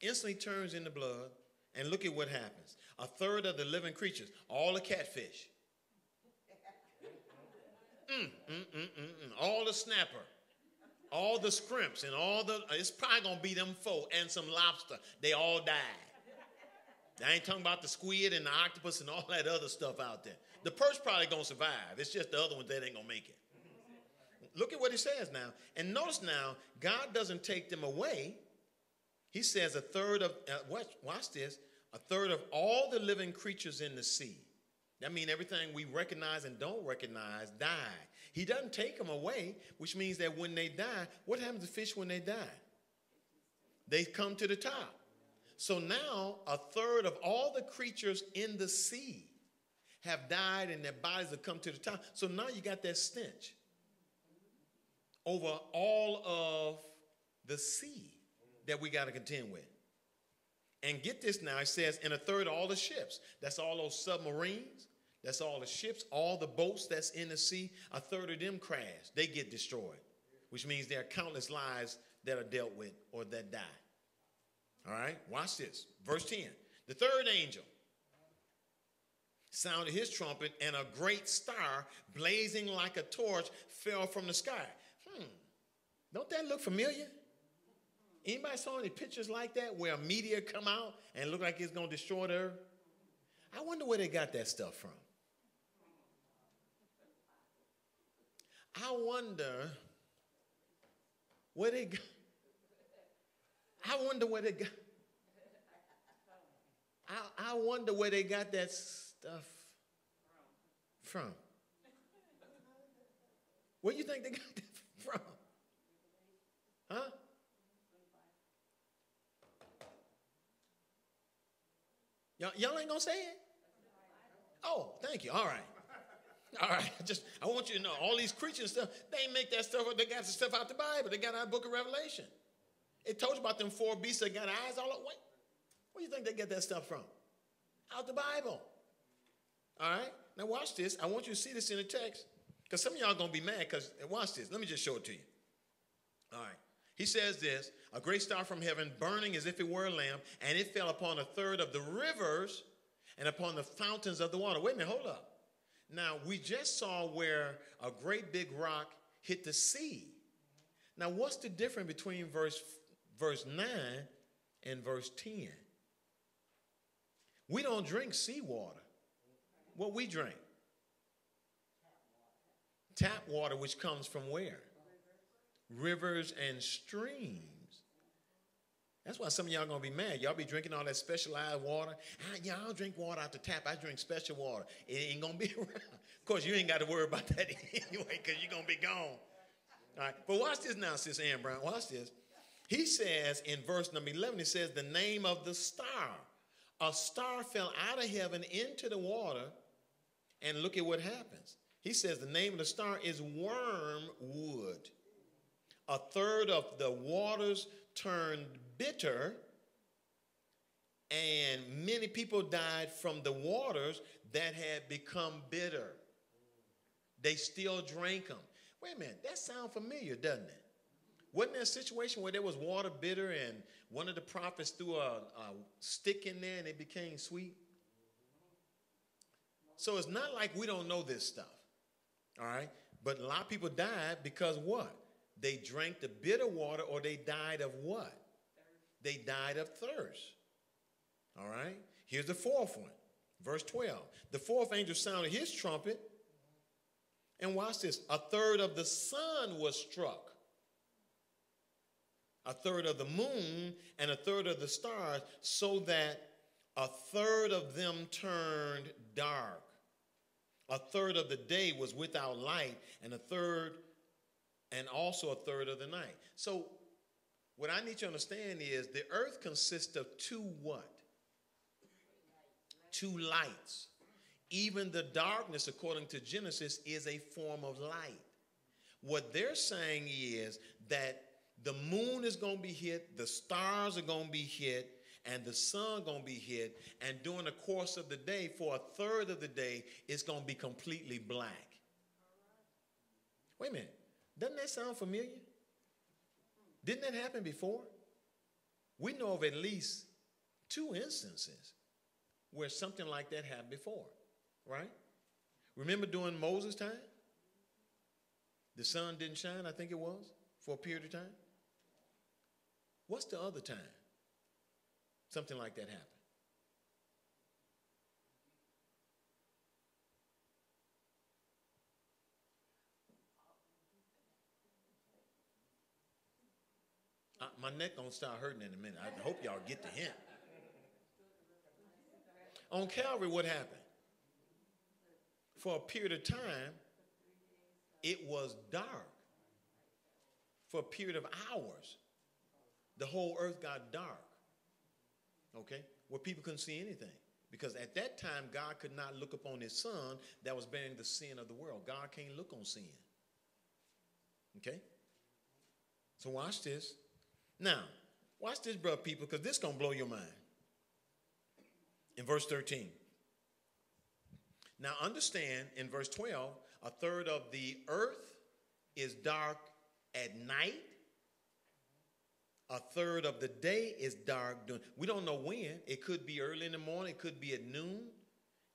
instantly turns into blood, and look at what happens. A third of the living creatures, all the catfish, mm, mm, mm, mm, mm. all the snapper, all the scrimps, and all the, it's probably gonna be them four and some lobster. They all died. I ain't talking about the squid and the octopus and all that other stuff out there. The perch probably gonna survive. It's just the other ones that ain't gonna make it. Look at what he says now. And notice now, God doesn't take them away. He says a third of, uh, watch, watch this, a third of all the living creatures in the sea. That means everything we recognize and don't recognize die. He doesn't take them away, which means that when they die, what happens to fish when they die? They come to the top. So now a third of all the creatures in the sea have died and their bodies have come to the top. So now you got that stench over all of the sea that we got to contend with. And get this now, it says, and a third of all the ships. That's all those submarines. That's all the ships, all the boats that's in the sea. A third of them crash. They get destroyed, which means there are countless lives that are dealt with or that die. All right, watch this. Verse 10. The third angel sounded his trumpet, and a great star, blazing like a torch, fell from the sky. Hmm. Don't that look familiar? Anybody saw any pictures like that where a meteor come out and look like it's going to destroy the earth? I wonder where they got that stuff from. I wonder where they got. I wonder where they got. I, I wonder where they got that stuff from. Where you think they got that from? Huh? Y'all, y'all ain't gonna say it? Oh, thank you. All right. All right. Just I want you to know all these creatures stuff, they make that stuff up. They got the stuff out the Bible. They got of book of Revelation. It told you about them four beasts that got eyes all up. Wait, where do you think they get that stuff from? Out the Bible. All right? Now watch this. I want you to see this in the text. Because some of y'all gonna be mad because watch this. Let me just show it to you. All right. He says this a great star from heaven, burning as if it were a lamp, and it fell upon a third of the rivers and upon the fountains of the water. Wait a minute, hold up. Now, we just saw where a great big rock hit the sea. Now, what's the difference between verse, verse 9 and verse 10? We don't drink seawater. What we drink? Tap water, which comes from where? Rivers and streams. That's why some of y'all gonna be mad. Y'all be drinking all that specialized water. Ah, don't drink water out the tap. I drink special water. It ain't gonna be around. Of course, you ain't got to worry about that anyway, because you're gonna be gone. All right. But watch this now, Sis Ann Brown. Watch this. He says in verse number 11, he says, the name of the star. A star fell out of heaven into the water, and look at what happens. He says the name of the star is wormwood. A third of the waters turned bitter, and many people died from the waters that had become bitter. They still drank them. Wait a minute, that sounds familiar, doesn't it? Wasn't there a situation where there was water bitter and one of the prophets threw a, a stick in there and it became sweet? So it's not like we don't know this stuff, all right? But a lot of people died because what? They drank the bitter water or they died of what? They died of thirst. All right? Here's the fourth one, verse 12. The fourth angel sounded his trumpet, and watch this a third of the sun was struck, a third of the moon, and a third of the stars, so that a third of them turned dark. A third of the day was without light, and a third, and also a third of the night. So, what I need you to understand is the earth consists of two what? Two lights. Even the darkness, according to Genesis, is a form of light. What they're saying is that the moon is going to be hit, the stars are going to be hit, and the sun going to be hit, and during the course of the day, for a third of the day, it's going to be completely black. Wait a minute. Doesn't that sound familiar? Didn't that happen before? We know of at least two instances where something like that happened before, right? Remember during Moses' time? The sun didn't shine, I think it was, for a period of time. What's the other time? Something like that happened. Uh, my neck gonna start hurting in a minute. I hope y'all get the hint. On Calvary, what happened? For a period of time, it was dark. For a period of hours, the whole earth got dark. Okay? Where people couldn't see anything. Because at that time, God could not look upon his son that was bearing the sin of the world. God can't look on sin. Okay? So watch this. Now, watch this, brother, people, because this going to blow your mind. In verse 13. Now, understand in verse 12, a third of the earth is dark at night. A third of the day is dark. We don't know when. It could be early in the morning, it could be at noon.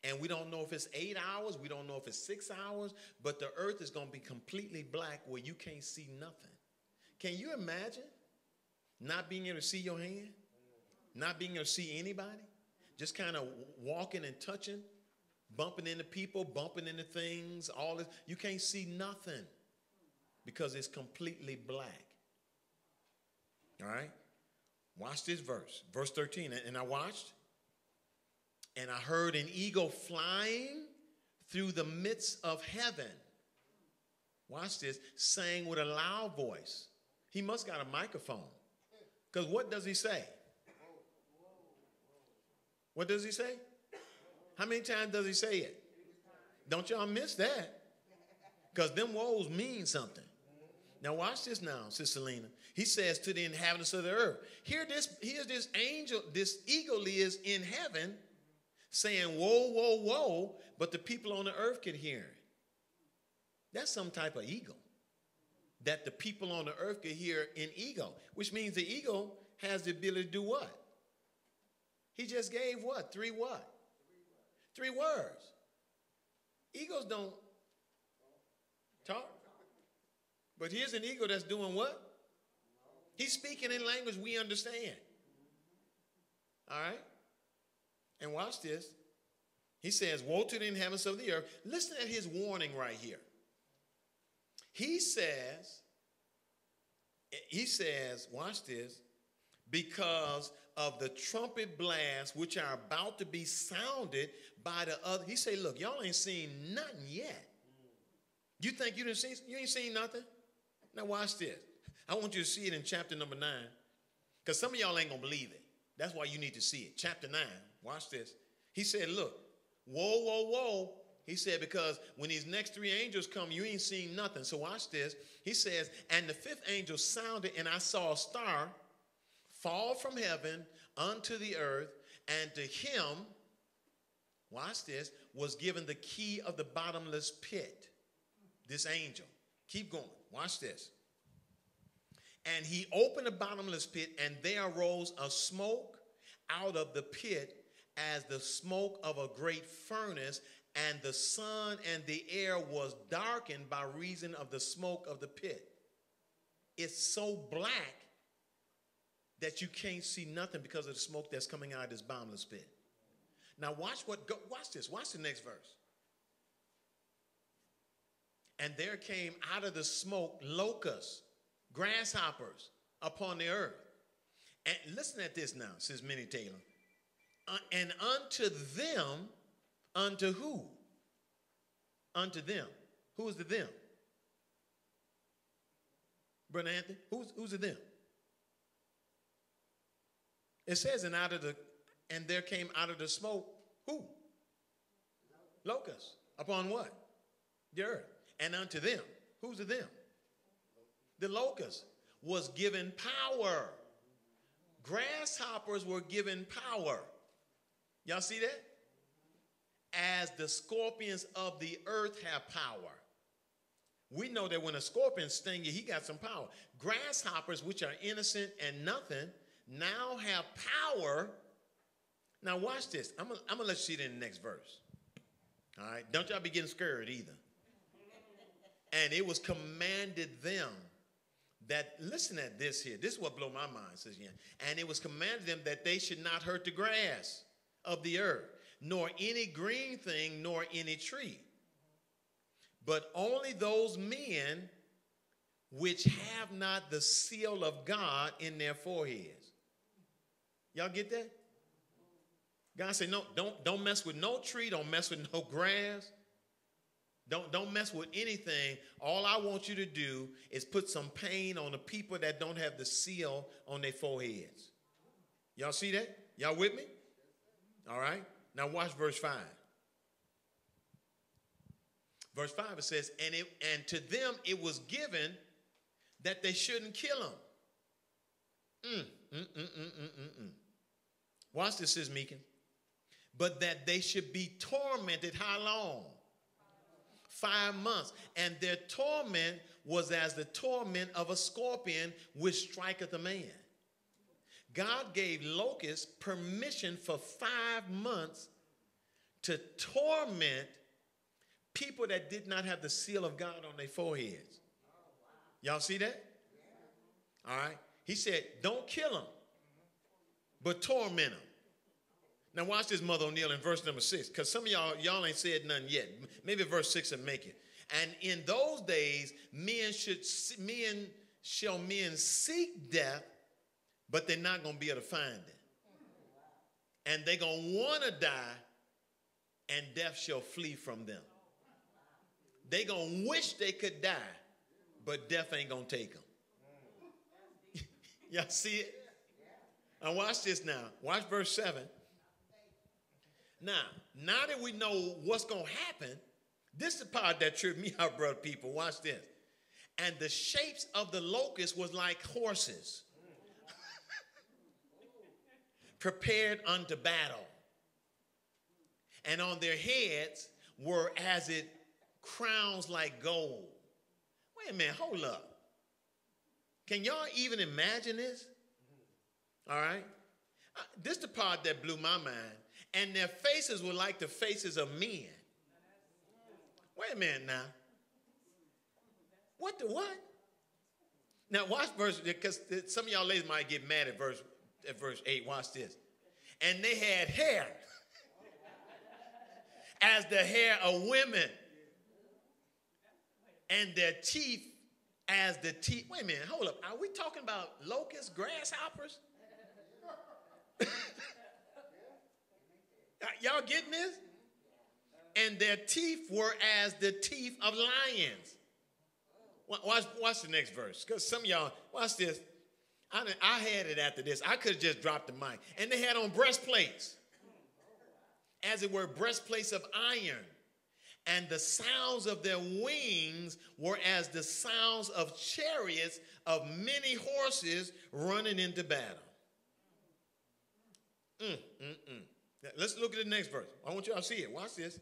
And we don't know if it's eight hours, we don't know if it's six hours, but the earth is going to be completely black where you can't see nothing. Can you imagine not being able to see your hand? Not being able to see anybody? Just kind of walking and touching, bumping into people, bumping into things, all this. You can't see nothing because it's completely black. All right? Watch this verse, verse 13. And I watched, and I heard an eagle flying through the midst of heaven. Watch this, saying with a loud voice. He must got a microphone. Because what does he say? What does he say? How many times does he say it? Don't y'all miss that. Because them woes mean something. Now watch this now, Sister Lena. He says to the inhabitants of the earth, here this, here's this angel, this eagle is in heaven saying, whoa, whoa, whoa, but the people on the earth can hear it. That's some type of eagle. that the people on the earth could hear in ego, which means the ego has the ability to do what? He just gave what? Three what? Three words. Egos don't talk. But here's an ego that's doing what? He's speaking in language we understand. All right? And watch this. He says, Woe to the inhabitants of the earth. Listen at his warning right here. He says, he says, watch this, because of the trumpet blasts which are about to be sounded by the other. He say, look, y'all ain't seen nothing yet. You think you didn't see you ain't seen nothing? Now watch this. I want you to see it in chapter number nine. Because some of y'all ain't gonna believe it. That's why you need to see it. Chapter nine. Watch this. He said, look, whoa, whoa, whoa. He said, because when these next three angels come, you ain't seen nothing. So watch this. He says, and the fifth angel sounded, and I saw a star fall from heaven unto the earth, and to him, watch this, was given the key of the bottomless pit. This angel. Keep going. Watch this. And he opened the bottomless pit, and there arose a smoke out of the pit as the smoke of a great furnace, and the sun and the air was darkened by reason of the smoke of the pit. It's so black that you can't see nothing because of the smoke that's coming out of this bottomless pit. Now watch what go, watch this. Watch the next verse. And there came out of the smoke locusts, grasshoppers upon the earth. And listen at this now, says Minnie Taylor. Uh, and unto them, unto who? Unto them. Who is the them? Brother Anthony, who's, who's the them? It says, and out of the, and there came out of the smoke, who? Locusts. Upon what? The earth. And unto them, who's the them? The locust was given power. Grasshoppers were given power. Y'all see that? As the scorpions of the earth have power. We know that when a scorpion stings you, he got some power. Grasshoppers, which are innocent and nothing, now have power. Now, watch this. I'm going to let you see it in the next verse. All right? Don't y'all be getting scared either. And it was commanded them that, listen at this here. This is what blew my mind, says yeah. And it was commanded them that they should not hurt the grass of the earth, nor any green thing, nor any tree, but only those men which have not the seal of God in their foreheads. Y'all get that? God said, no, don't, don't mess with no tree, don't mess with no grass. Don't, don't mess with anything. All I want you to do is put some pain on the people that don't have the seal on their foreheads. Y'all see that? Y'all with me? All right. Now watch verse 5. Verse 5 it says, and it and to them it was given that they shouldn't kill. Mm, mm, mm, mm, mm, mm, mm. Watch this, says Meekin. But that they should be tormented how long? Five months. And their torment was as the torment of a scorpion which striketh a man. God gave locusts permission for five months to torment people that did not have the seal of God on their foreheads. Y'all see that? All right. He said, don't kill them, but torment them. Now watch this, Mother O'Neill, in verse number six, because some of y'all y'all ain't said none yet. Maybe verse six and make it. And in those days, men should men shall men seek death but they're not to be able to find it. And they're want to die, and death shall flee from them. They're going to wish they could die, but death ain't to take them. Y'all see it? Now, watch this now. Watch verse 7. Now, now that we know what's going to happen, this is the part that tripped me out, brother people. Watch this. And the shapes of the locusts was like horses prepared unto battle. And on their heads were as it crowns like gold. Wait a minute, hold up. Can y'all even imagine this? All right. Uh, this the part that blew my mind. And their faces were like the faces of men. Wait a minute now. What the what? Now watch verse because some of y'all ladies might get mad at verse at verse 8. Watch this. And they had hair as the hair of women, and their teeth as the teeth. Wait a minute, hold up. Are we talking about locusts, grasshoppers? Y'all getting this? And their teeth were as the teeth of lions. Watch, watch the next verse. Because some y'all, watch this. I, I had it after this. I could have just dropped the mic. And they had on breastplates, as it were, breastplates of iron. And the sounds of their wings were as the sounds of chariots of many horses running into battle. Mm, mm, mm. Let's look at the next verse. I want y'all to see it. Watch this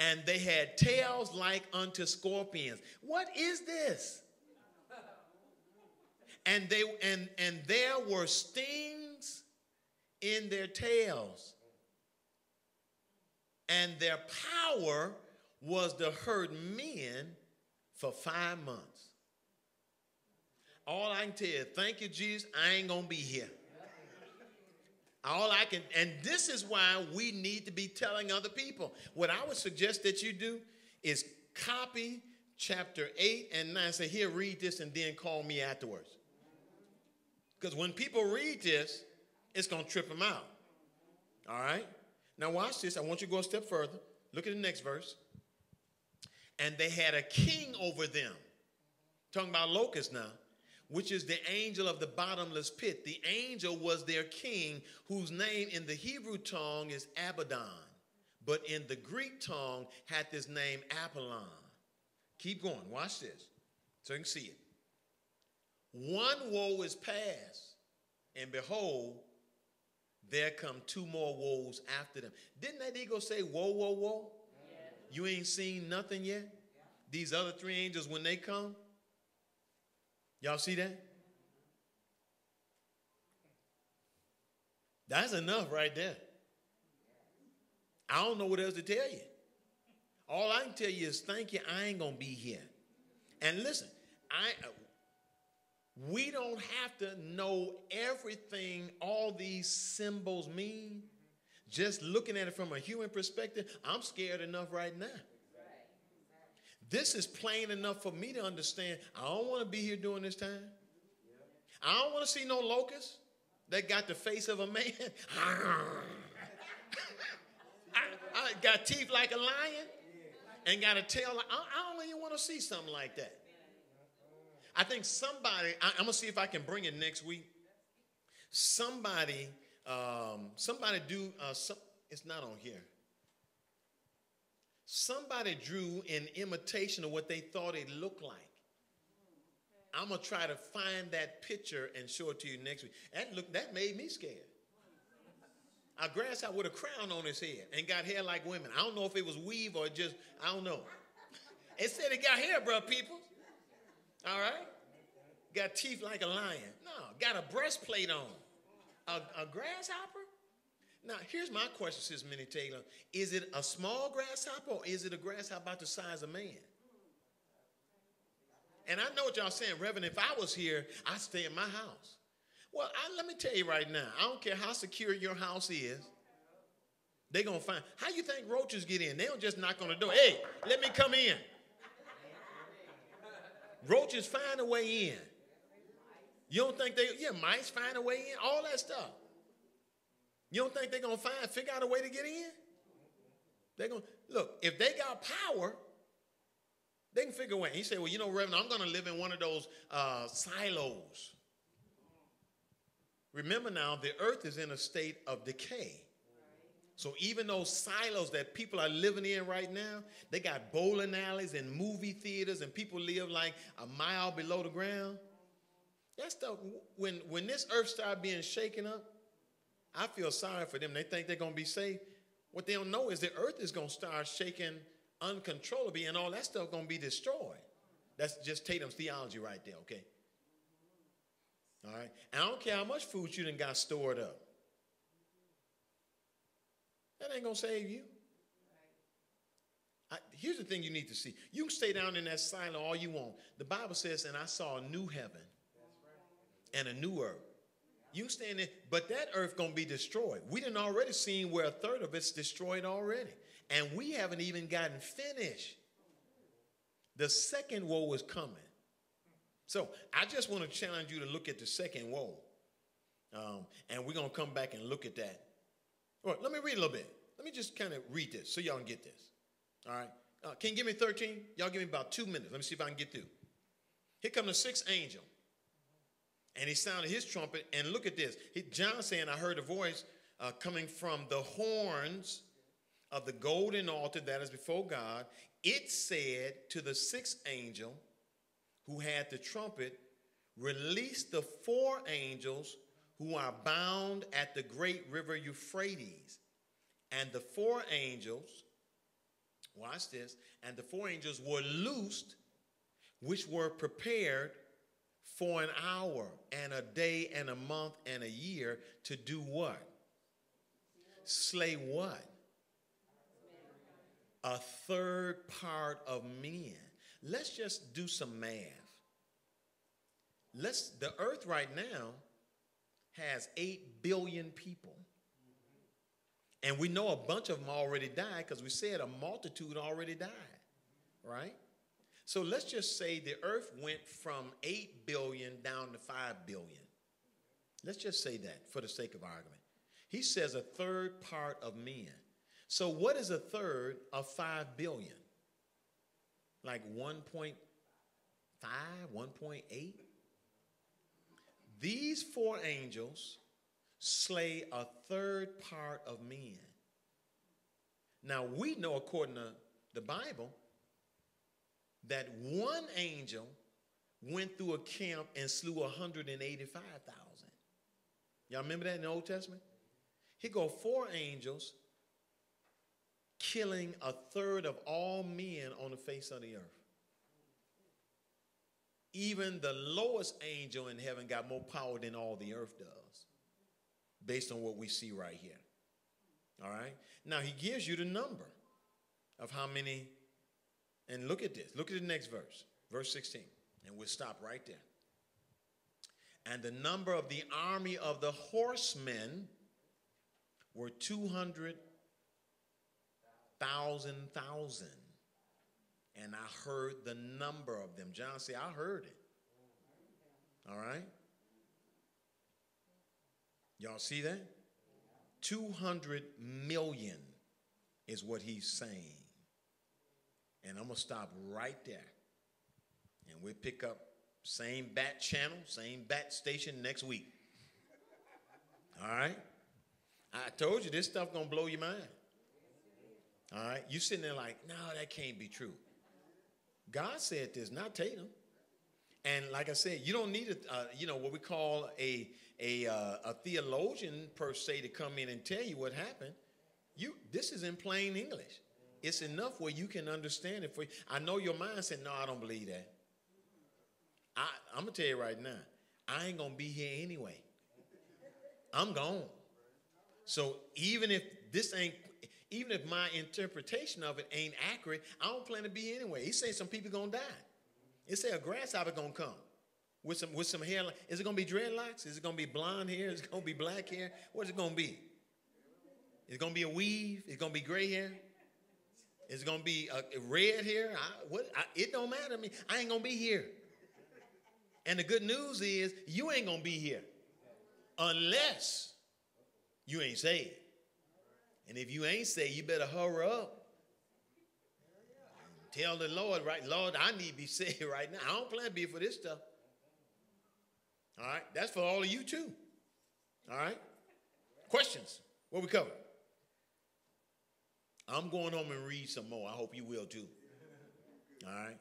and they had tails like unto scorpions. What is this? And they and and there were stings in their tails. And their power was to hurt men for five months. All I can tell you, thank you, Jesus, I ain't gonna be here. All I can, and this is why we need to be telling other people. What I would suggest that you do is copy chapter 8 and 9. Say, here, read this, and then call me afterwards. Because when people read this, it's going to trip them out. All right? Now, watch this. I want you to go a step further. Look at the next verse. And they had a king over them. Talking about locusts now which is the angel of the bottomless pit. The angel was their king, whose name in the Hebrew tongue is Abaddon, but in the Greek tongue had this name Apollyon. Keep going, watch this so you can see it. One woe is past, and behold, there come two more woes after them. Didn't that eagle say, Whoa, whoa, whoa? Yeah. You ain't seen nothing yet? Yeah. These other three angels, when they come, Y'all see that? That's enough right there. I don't know what else to tell you. All I can tell you is thank you. I ain't gonna be here. And listen, I we don't have to know everything all these symbols mean. Just looking at it from a human perspective, I'm scared enough right now. This is plain enough for me to understand. I don't want to be here during this time. I don't want to see no locust that got the face of a man. I, I, got teeth like a lion and got a tail. I, I don't even want to see something like that. I think somebody, I, am going to see if I can bring it next week. Somebody, um, somebody do, uh, some, it's not on here somebody drew an imitation of what they thought it looked like. I'm gonna try to find that picture and show it to you next week. That look that made me scared. A grasshopper with a crown on his head and got hair like women. I don't know if it was weave or just I don't know. It said it got hair, bro, people. All right, got teeth like a lion. No, got a breastplate on. A, a grasshopper? Now, here's my question, Sister Minnie Taylor. Is it a small grasshopper or is it a grasshopper about the size of man? And I know what y'all saying, Reverend, if I was here, I'd stay in my house. Well, I, let me tell you right now, I don't care how secure your house is, they're going to find. How you think roaches get in? They don't just knock on the door. Hey, let me come in. Roaches find a way in. You don't think they, yeah, mice find a way in, all that stuff. You don't think they're gonna find figure out a way to get in? They're gonna look, if they got power, they can figure a way. He said, Well, you know, Reverend, I'm gonna live in one of those uh, silos. Remember now, the earth is in a state of decay. So even those silos that people are living in right now, they got bowling alleys and movie theaters, and people live like a mile below the ground. That stuff, when, when this earth started being shaken up, I feel sorry for them. They think they're going to be safe. What they don't know is the earth is going to start shaking uncontrollably and all that stuff going to be destroyed. That's just Tatum's theology right there, okay? All right? And I don't care how much food you done got stored up. That ain't gonna save you. I, here's the thing you need to see. You can stay down in that silent all you want. The Bible says, and I saw a new heaven and a new earth. You stay there, but that earth gonna be destroyed. We didn't already seen where a third of it's destroyed already. And we haven't even gotten finished. The second woe is coming. So I just want to challenge you to look at the second woe. Um, and we're to come back and look at that. All right, let me read a little bit. Let me just kind of read this so y'all can get this. All right. Uh, can you give me 13? Y'all give me about two minutes. Let me see if I can get through. Here comes the sixth angel. And he sounded his trumpet. And look at this. He, John saying, I heard a voice uh, coming from the horns of the golden altar that is before God. It said to the sixth angel who had the trumpet, Release the four angels who are bound at the great river Euphrates. And the four angels, watch this, and the four angels were loosed, which were prepared for an hour and a day and a month and a year to do what? Slay what? A third part of men. Let's just do some math. Let's the earth right now has 8 billion people. And we know a bunch of them already died because we said a multitude already died, right? So let's just say the earth went from 8 billion down to 5 billion. Let's just say that for the sake of argument. He says a third part of men. So what is a third of 5 billion? Like 1.5, 1.8? These four angels slay a third part of men. Now we know, according to the Bible, that one angel went through a camp and slew 185,000. Y'all remember that in the Old Testament? He go four angels killing a third of all men on the face of the earth. Even the lowest angel in heaven got more power than all the earth does, based on what we see right here. All right? Now, he gives you the number of how many, and look at this. Look at the next verse, verse 16, and we'll stop right there. And the number of the army of the horsemen were 200,000, thousand and I heard the number of them. John said, I heard it. All right? Y'all see that? 200 million is what he's saying. And I'm going to stop right there. And we'll pick up same bat channel, same bat station next week. All right? I told you this stuff going to blow your mind. All right? You sitting there like, no, that can't be true. God said this, not Tatum. And like I said, you don't need a, uh, you know, what we call a a, uh, a theologian per se to come in and tell you what happened. You, this is in plain English. It's enough where you can understand it. For you. I know your mind said, "No, I don't believe that." I, I'm gonna tell you right now, I ain't gonna be here anyway. I'm gone. So even if this ain't even if my interpretation of it ain't accurate, I don't plan to be anyway. He said some people gonna die. He said a grasshopper gonna come with some with some hair. Is it gonna be dreadlocks? Is it gonna be blonde hair? Is it gonna be black hair? What is it gonna be? Is it gonna be a weave? Is it gonna be gray hair? Is it gonna be a red here. I, what? I, it don't matter to me. I ain't gonna be here. And the good news is you ain't gonna be here unless you ain't saved. And if you ain't saved, you better hurry up. Tell the Lord, right? Lord, I need to be saved right now. I don't plan to be for this stuff. All right? That's for all of you too. All right? Questions? What we cover? I'm going home and read some more. I hope you will too. All right?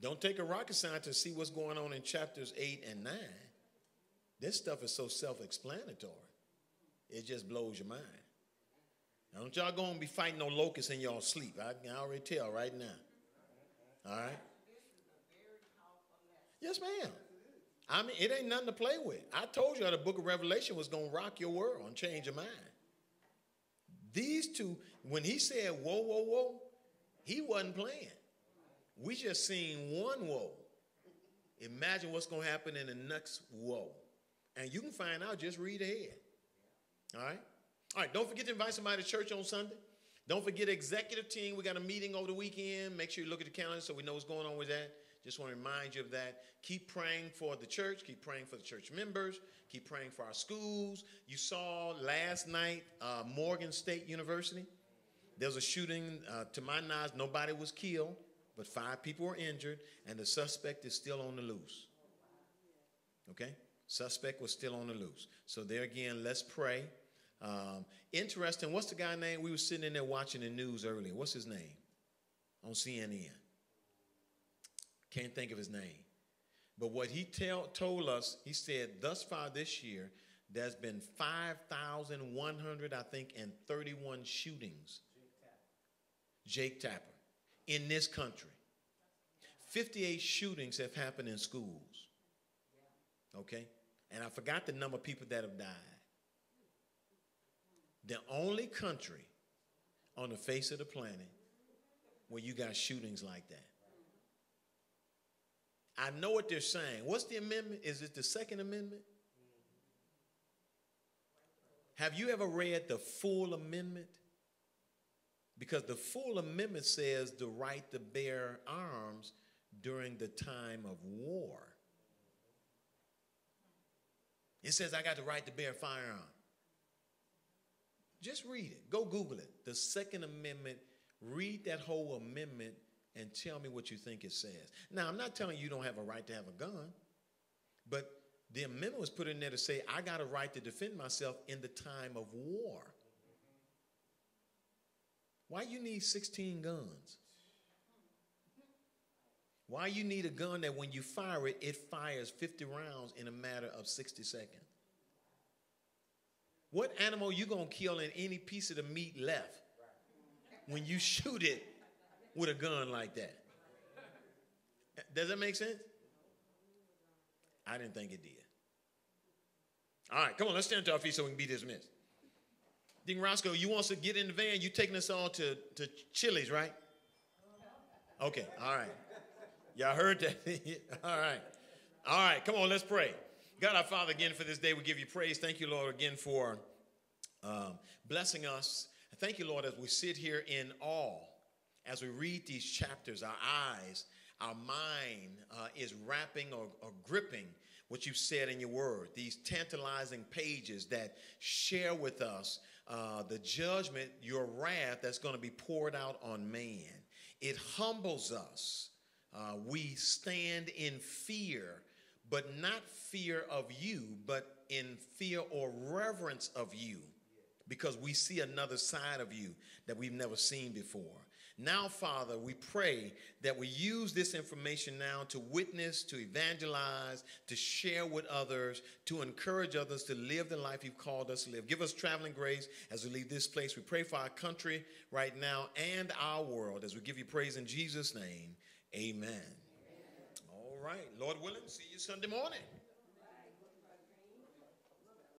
Don't take a rocket scientist to see what's going on in chapters 8 and 9. This stuff is so self explanatory, it just blows your mind. Now, don't y'all go and be fighting no locusts in y'all sleep. I can already tell right now. All right? Yes, ma'am. I mean, it ain't nothing to play with. I told you the book of Revelation was going to rock your world and change your mind. These two, when he said, woe, woe, woe, he wasn't playing. We just seen one woe. Imagine what's going to happen in the next woe. And you can find out, just read ahead. All right? All right, don't forget to invite somebody to church on Sunday. Don't forget executive team. We got a meeting over the weekend. Make sure you look at the calendar so we know what's going on with that. Just want to remind you of that. Keep praying for the church. Keep praying for the church members. Keep praying for our schools. You saw last night uh, Morgan State University. There was a shooting. Uh, to my knowledge, nobody was killed, but five people were injured, and the suspect is still on the loose. Okay? Suspect was still on the loose. So there again, let's pray. Um, interesting. What's the guy name? We were sitting in there watching the news earlier. What's his name? On CNN. Can't think of his name. But what he tell, told us, he said, thus far this year, there's been 5,100, I think, and 31 shootings. Jake Tapper. In this country. 58 shootings have happened in schools. Okay? And I forgot the number of people that have died. The only country on the face of the planet where you got shootings like that. I know what they're saying. What's the amendment? Is it the Second Amendment? Have you ever read the full amendment? Because the full amendment says the right to bear arms during the time of war. It says I got the right to bear a firearm. Just read it. Go Google it. The Second Amendment. Read that whole amendment and tell me what you think it says. Now, I'm not telling you don't have a right to have a gun, but the amendment was put in there to say I got a right to defend myself in the time of war. Why you need 16 guns? Why you need a gun that when you fire it, it fires 50 rounds in a matter of 60 seconds? What animal you gonna kill in any piece of the meat left when you shoot it with a gun like that? Does that make sense? I didn't think it did. All right, come on, let's stand to our feet so we can be dismissed. Deacon Roscoe, you want to get in the van? You taking us all to, to Chili's, right? Okay, all right. Y'all heard that? all right. All right, come on, let's pray. God our Father, again for this day, we give you praise. Thank you, Lord, again for um, blessing us. Thank you, Lord, as we sit here in awe, as we read these chapters, our eyes, our mind uh, is wrapping or, or gripping what you've said in your word. These tantalizing pages that share with us uh, the judgment, your wrath that's going to be poured out on man. It humbles us. Uh, we stand in fear, but not fear of you, but in fear or reverence of you, because we see another side of you that we've never seen before. Now, Father, we pray that we use this information now to witness, to evangelize, to share with others, to encourage others to live the life you've called us to live. Give us traveling grace as we leave this place. We pray for our country right now and our world as we give you praise in Jesus' name. Amen. Amen. All right. Lord willing, see you Sunday morning.